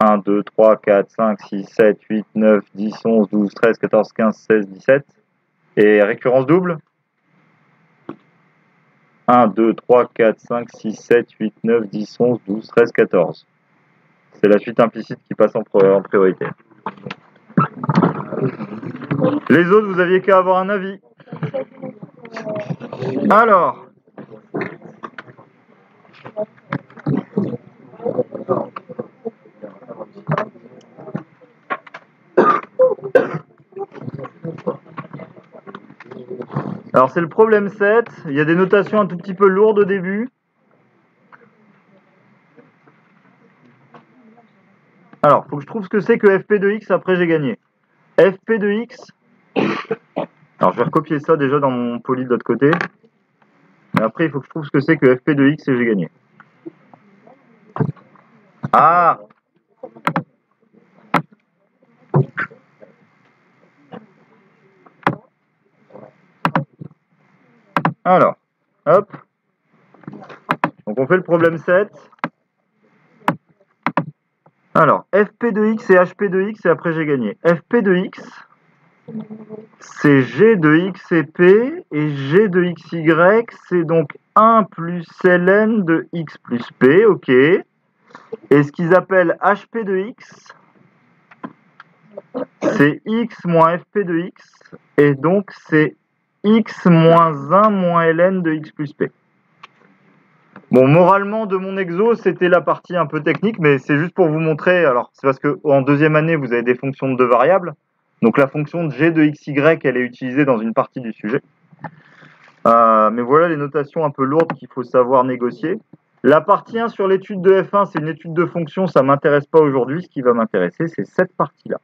1, 2, 3, 4, 5, 6, 7, 8, 9, 10, 11, 12, 13, 14, 15, 16, 17. Et récurrence double 1, 2, 3, 4, 5, 6, 7, 8, 9, 10, 11, 12, 13, 14. C'est la suite implicite qui passe en, priorité. Les autres, vous aviez qu'à avoir un avis. Alors. Alors c'est le problème 7, il y a des notations un tout petit peu lourdes au début. Alors, il faut que je trouve ce que c'est que fp de x, après j'ai gagné. fp de x, alors je vais recopier ça déjà dans mon poly de l'autre côté. Mais après, il faut que je trouve ce que c'est que fp de x et j'ai gagné. Ah Alors, hop. Donc on fait le problème 7. Alors, fp de x et hp de x, et après j'ai gagné. fp de x, c'est g de x et p, et g de xy, c'est donc 1 plus ln de x plus p, ok. Et ce qu'ils appellent hp de x, c'est x moins fp de x, et donc c'est x moins 1 moins ln de x plus p. Bon, moralement, de mon exo, c'était la partie un peu technique, mais c'est juste pour vous montrer. Alors, c'est parce qu'en deuxième année, vous avez des fonctions de deux variables. Donc, la fonction de g de xy, elle est utilisée dans une partie du sujet. Euh, mais voilà les notations un peu lourdes qu'il faut savoir négocier. La partie 1 sur l'étude de F1, c'est une étude de fonction, ça ne m'intéresse pas aujourd'hui. Ce qui va m'intéresser, c'est cette partie-là.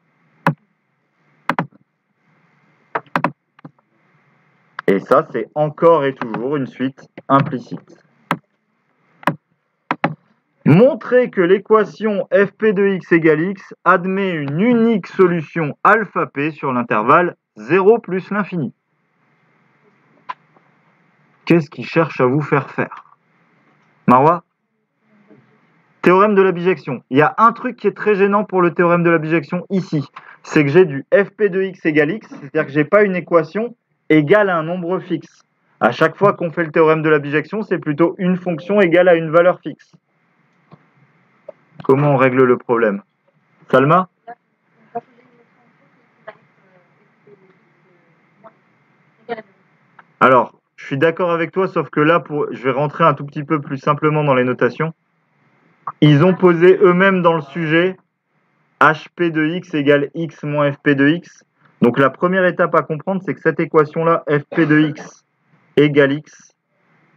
Et ça, c'est encore et toujours une suite implicite. Montrer que l'équation fp de x égale x admet une unique solution alpha p sur l'intervalle 0 plus l'infini. Qu'est-ce qu'il cherche à vous faire faire? Marwa? Théorème de la bijection. Il y a un truc qui est très gênant pour le théorème de la bijection ici. C'est que j'ai du fp de x égale x, c'est-à-dire que je n'ai pas une équation égale à un nombre fixe. À chaque fois qu'on fait le théorème de la bijection, c'est plutôt une fonction égale à une valeur fixe. Comment on règle le problème? Salma? Alors, je suis d'accord avec toi, sauf que là, je vais rentrer un tout petit peu plus simplement dans les notations. Ils ont posé eux-mêmes dans le sujet HP de x égale x moins FP de x. Donc la première étape à comprendre, c'est que cette équation-là, FP de x égale x,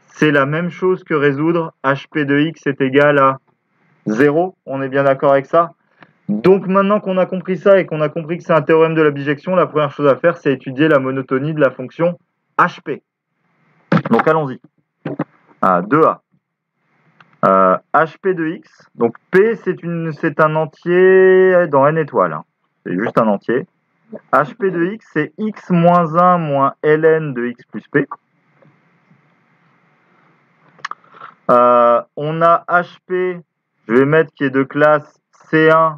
c'est la même chose que résoudre HP de x est égal à 0. On est bien d'accord avec ça? Donc maintenant qu'on a compris ça et qu'on a compris que c'est un théorème de la bijection, la première chose à faire, c'est étudier la monotonie de la fonction HP. Donc allons-y. Ah, 2A. Euh, HP de x. Donc P, c'est un entier dans n étoiles. Hein. C'est juste un entier. HP de x, c'est x moins 1 moins ln de x plus p. Euh, on a HP, je vais mettre qui est de classe C1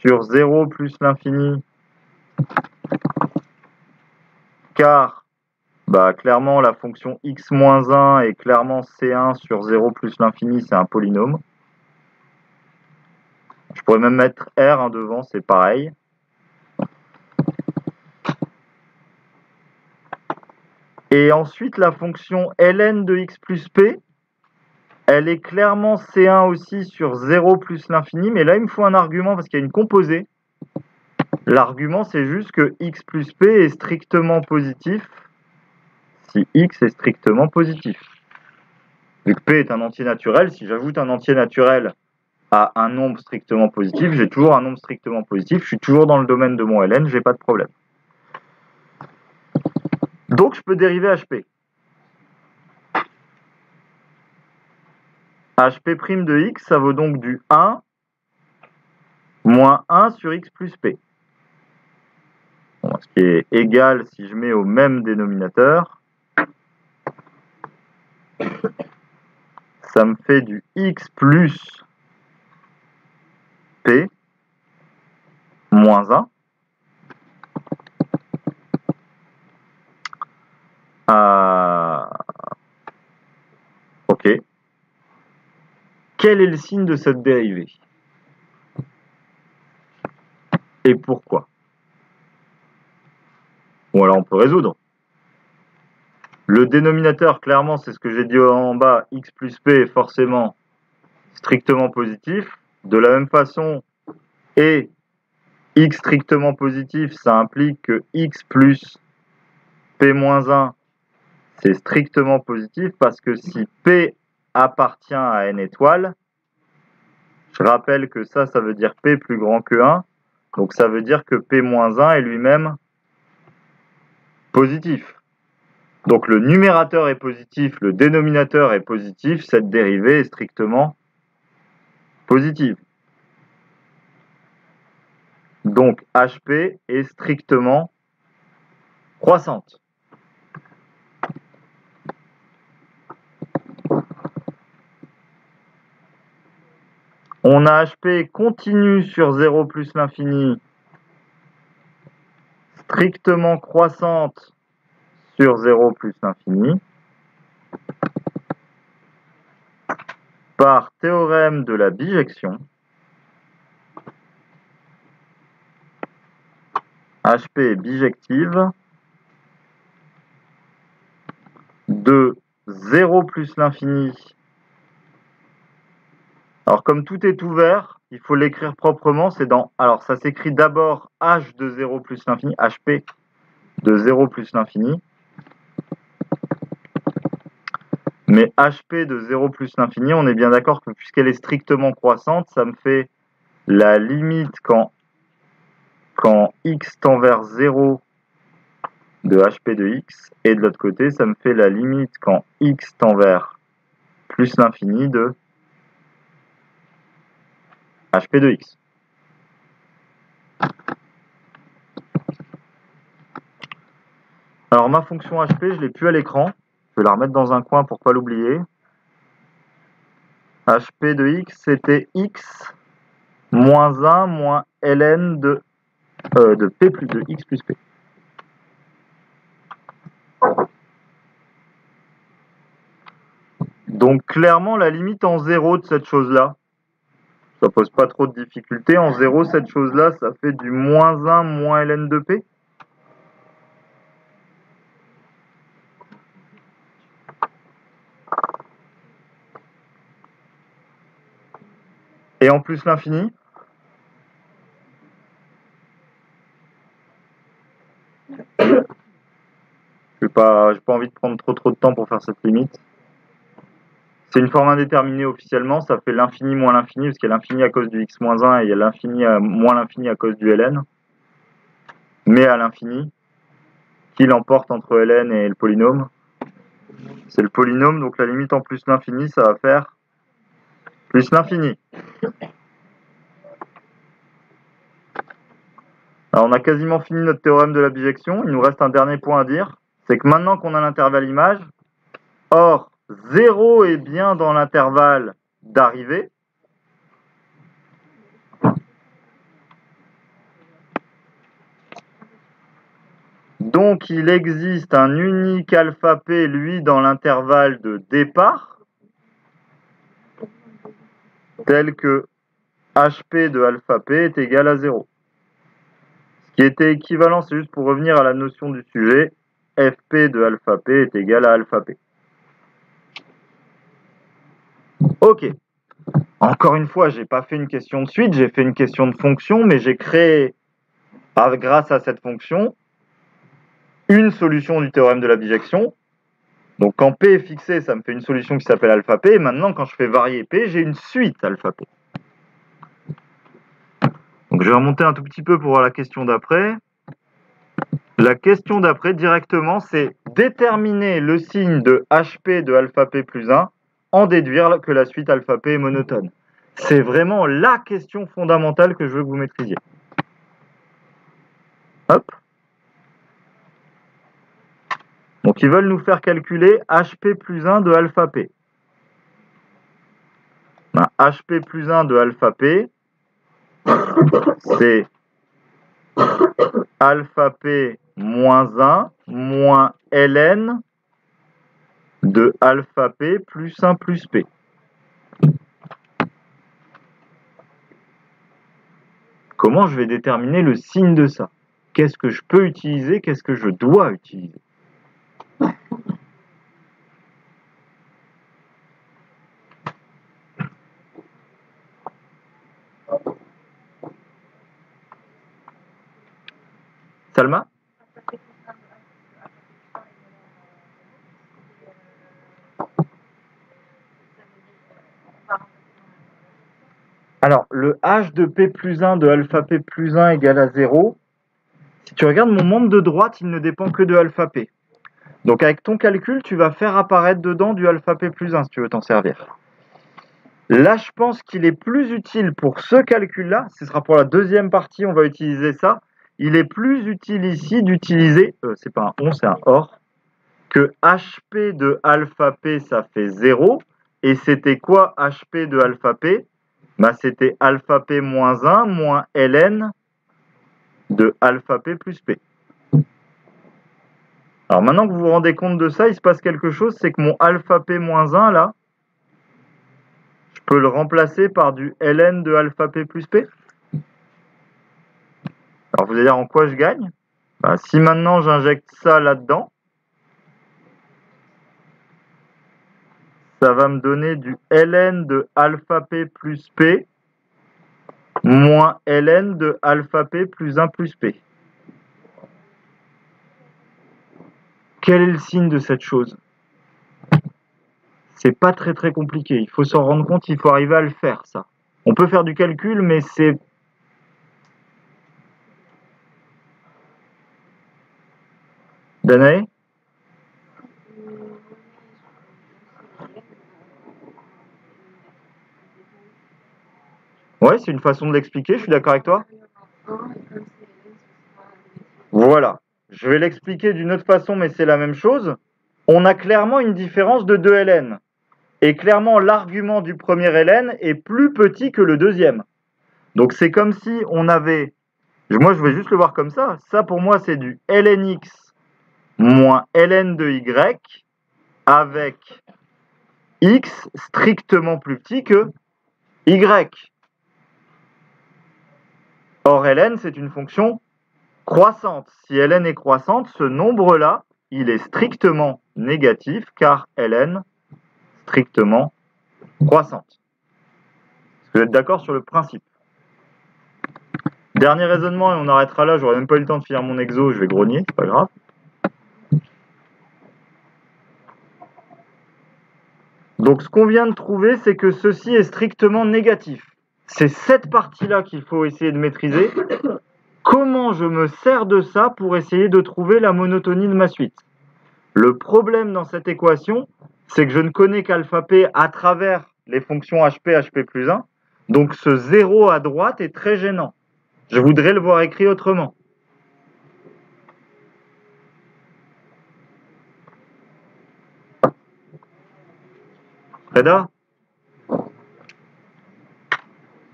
sur 0 plus l'infini, car bah, clairement, la fonction x-1 est clairement C1 sur 0 plus l'infini, c'est un polynôme. Je pourrais même mettre R hein, devant, c'est pareil. Et ensuite, la fonction ln de x plus p, elle est clairement C1 aussi sur 0 plus l'infini, mais là, il me faut un argument parce qu'il y a une composée. L'argument, c'est juste que x plus p est strictement positif si x est strictement positif. Vu que p est un entier naturel, si j'ajoute un entier naturel à un nombre strictement positif, j'ai toujours un nombre strictement positif, je suis toujours dans le domaine de mon ln, j'ai pas de problème. Donc je peux dériver hp. hp' de x, ça vaut donc du 1 moins 1 sur x plus p. ce qui est égal si je mets au même dénominateur ça me fait du x plus p moins 1. Ah, ok. Quel est le signe de cette dérivée? Et pourquoi? Ou alors on peut résoudre. Le dénominateur, clairement, c'est ce que j'ai dit en bas, x plus p est forcément strictement positif. De la même façon, et x strictement positif, ça implique que x plus p moins 1, c'est strictement positif parce que si p appartient à n étoiles, je rappelle que ça, ça veut dire p plus grand que 1. Donc ça veut dire que p moins 1 est lui-même positif. Donc le numérateur est positif, le dénominateur est positif, cette dérivée est strictement positive. Donc HP est strictement croissante. On a HP continu sur 0 plus l'infini, strictement croissante sur 0 plus l'infini par théorème de la bijection HP est bijective de 0 plus l'infini. Alors comme tout est ouvert, il faut l'écrire proprement, c'est dans alors ça s'écrit d'abord h de 0 plus l'infini, HP de 0 plus l'infini Mais HP de 0 plus l'infini, on est bien d'accord que puisqu'elle est strictement croissante, ça me fait la limite quand, quand x tend vers 0 de HP de x, et de l'autre côté, ça me fait la limite quand x tend vers plus l'infini de HP de x. Alors ma fonction HP, je l'ai plus à l'écran vais la remettre dans un coin pour pas l'oublier. HP de x, c'était x moins 1 moins ln de, euh, de p plus de x plus p. Donc clairement, la limite en zéro de cette chose-là, ça pose pas trop de difficultés. En zéro, cette chose-là, ça fait du moins 1 moins ln de p. Et en plus l'infini Je n'ai pas, pas envie de prendre trop trop de temps pour faire cette limite. C'est une forme indéterminée officiellement, ça fait l'infini moins l'infini, parce qu'il y a l'infini à cause du x moins 1 et il y a l'infini moins l'infini à cause du ln. Mais à l'infini, qui l'emporte entre ln et le polynôme C'est le polynôme, donc la limite en plus l'infini, ça va faire plus l'infini. Alors on a quasiment fini notre théorème de la bijection, il nous reste un dernier point à dire, c'est que maintenant qu'on a l'intervalle image, or 0 est bien dans l'intervalle d'arrivée. Donc il existe un unique alpha p, lui, dans l'intervalle de départ, tel que hp de alpha p est égal à 0. Ce qui était équivalent, c'est juste pour revenir à la notion du sujet, fp de alpha p est égal à alpha p. Ok. Encore une fois, j'ai pas fait une question de suite, j'ai fait une question de fonction, mais j'ai créé, grâce à cette fonction, une solution du théorème de la bijection. Donc quand P est fixé, ça me fait une solution qui s'appelle alpha P. Maintenant, quand je fais varier P, j'ai une suite alpha P. Donc je vais remonter un tout petit peu pour voir la question d'après. La question d'après, directement, c'est déterminer le signe de HP de alpha P plus 1 en déduire que la suite alpha p est monotone. C'est vraiment la question fondamentale que je veux que vous maîtrisiez. Hop. Donc ils veulent nous faire calculer HP plus 1 de alpha p. HP ben, plus 1 de alpha p, c'est alpha p moins 1 moins ln de alpha p plus 1 plus p. Comment je vais déterminer le signe de ça? Qu'est-ce que je peux utiliser? Qu'est-ce que je dois utiliser? Alors, le h de p plus 1 de alpha p plus 1 égale à 0. Si tu regardes mon membre de droite, il ne dépend que de alpha p. Donc avec ton calcul, tu vas faire apparaître dedans du alpha p plus 1 si tu veux t'en servir. Là, je pense qu'il est plus utile pour ce calcul-là, ce sera pour la deuxième partie, on va utiliser ça. Il est plus utile ici d'utiliser, euh, c'est pas un on, c'est un or, que hp de alpha p, ça fait 0. Et c'était quoi hp de alpha p? Bah, c'était alpha p moins 1 moins ln de alpha p plus p. Alors maintenant que vous vous rendez compte de ça, il se passe quelque chose, c'est que mon alpha p moins 1 là, je peux le remplacer par du ln de alpha p plus p. Alors vous allez dire en quoi je gagne bah, Si maintenant j'injecte ça là-dedans, ça va me donner du ln de alpha p plus p moins ln de alpha p plus 1 plus p. Quel est le signe de cette chose? C'est pas très très compliqué. Il faut s'en rendre compte, il faut arriver à le faire, ça. On peut faire du calcul, mais c'est... Danae? Ouais, c'est une façon de l'expliquer, je suis d'accord avec toi. Voilà. Je vais l'expliquer d'une autre façon, mais c'est la même chose. On a clairement une différence de 2 ln. Et clairement, l'argument du premier ln est plus petit que le deuxième. Donc c'est comme si on avait... Moi, je vais juste le voir comme ça. Ça, pour moi, c'est du lnx moins ln de y avec x strictement plus petit que y. Or, ln, c'est une fonction croissante. Si ln est croissante, ce nombre-là, il est strictement négatif car ln strictement croissante. Vous êtes d'accord sur le principe? Dernier raisonnement et on arrêtera là, j'aurais même pas eu le temps de finir mon exo, je vais grogner, c'est pas grave. Donc ce qu'on vient de trouver, c'est que ceci est strictement négatif. C'est cette partie-là qu'il faut essayer de maîtriser. Comment je me sers de ça pour essayer de trouver la monotonie de ma suite? Le problème dans cette équation, c'est que je ne connais qu'alpha p à travers les fonctions hp, hp plus 1. Donc ce 0 à droite est très gênant. Je voudrais le voir écrit autrement. Freda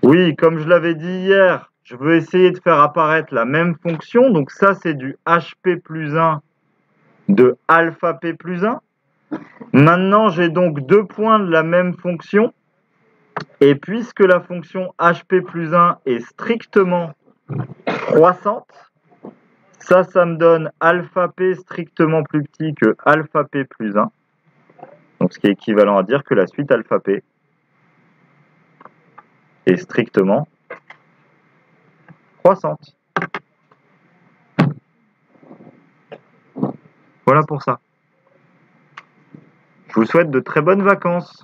Oui, comme je l'avais dit hier, je veux essayer de faire apparaître la même fonction. Donc ça, c'est du hp plus 1 de alpha p plus 1. Maintenant, j'ai donc deux points de la même fonction. Et puisque la fonction hp plus 1 est strictement croissante, ça, ça me donne alpha p strictement plus petit que alpha p plus 1. Donc ce qui est équivalent à dire que la suite alpha p est strictement croissante. Voilà pour ça. Je vous souhaite de très bonnes vacances.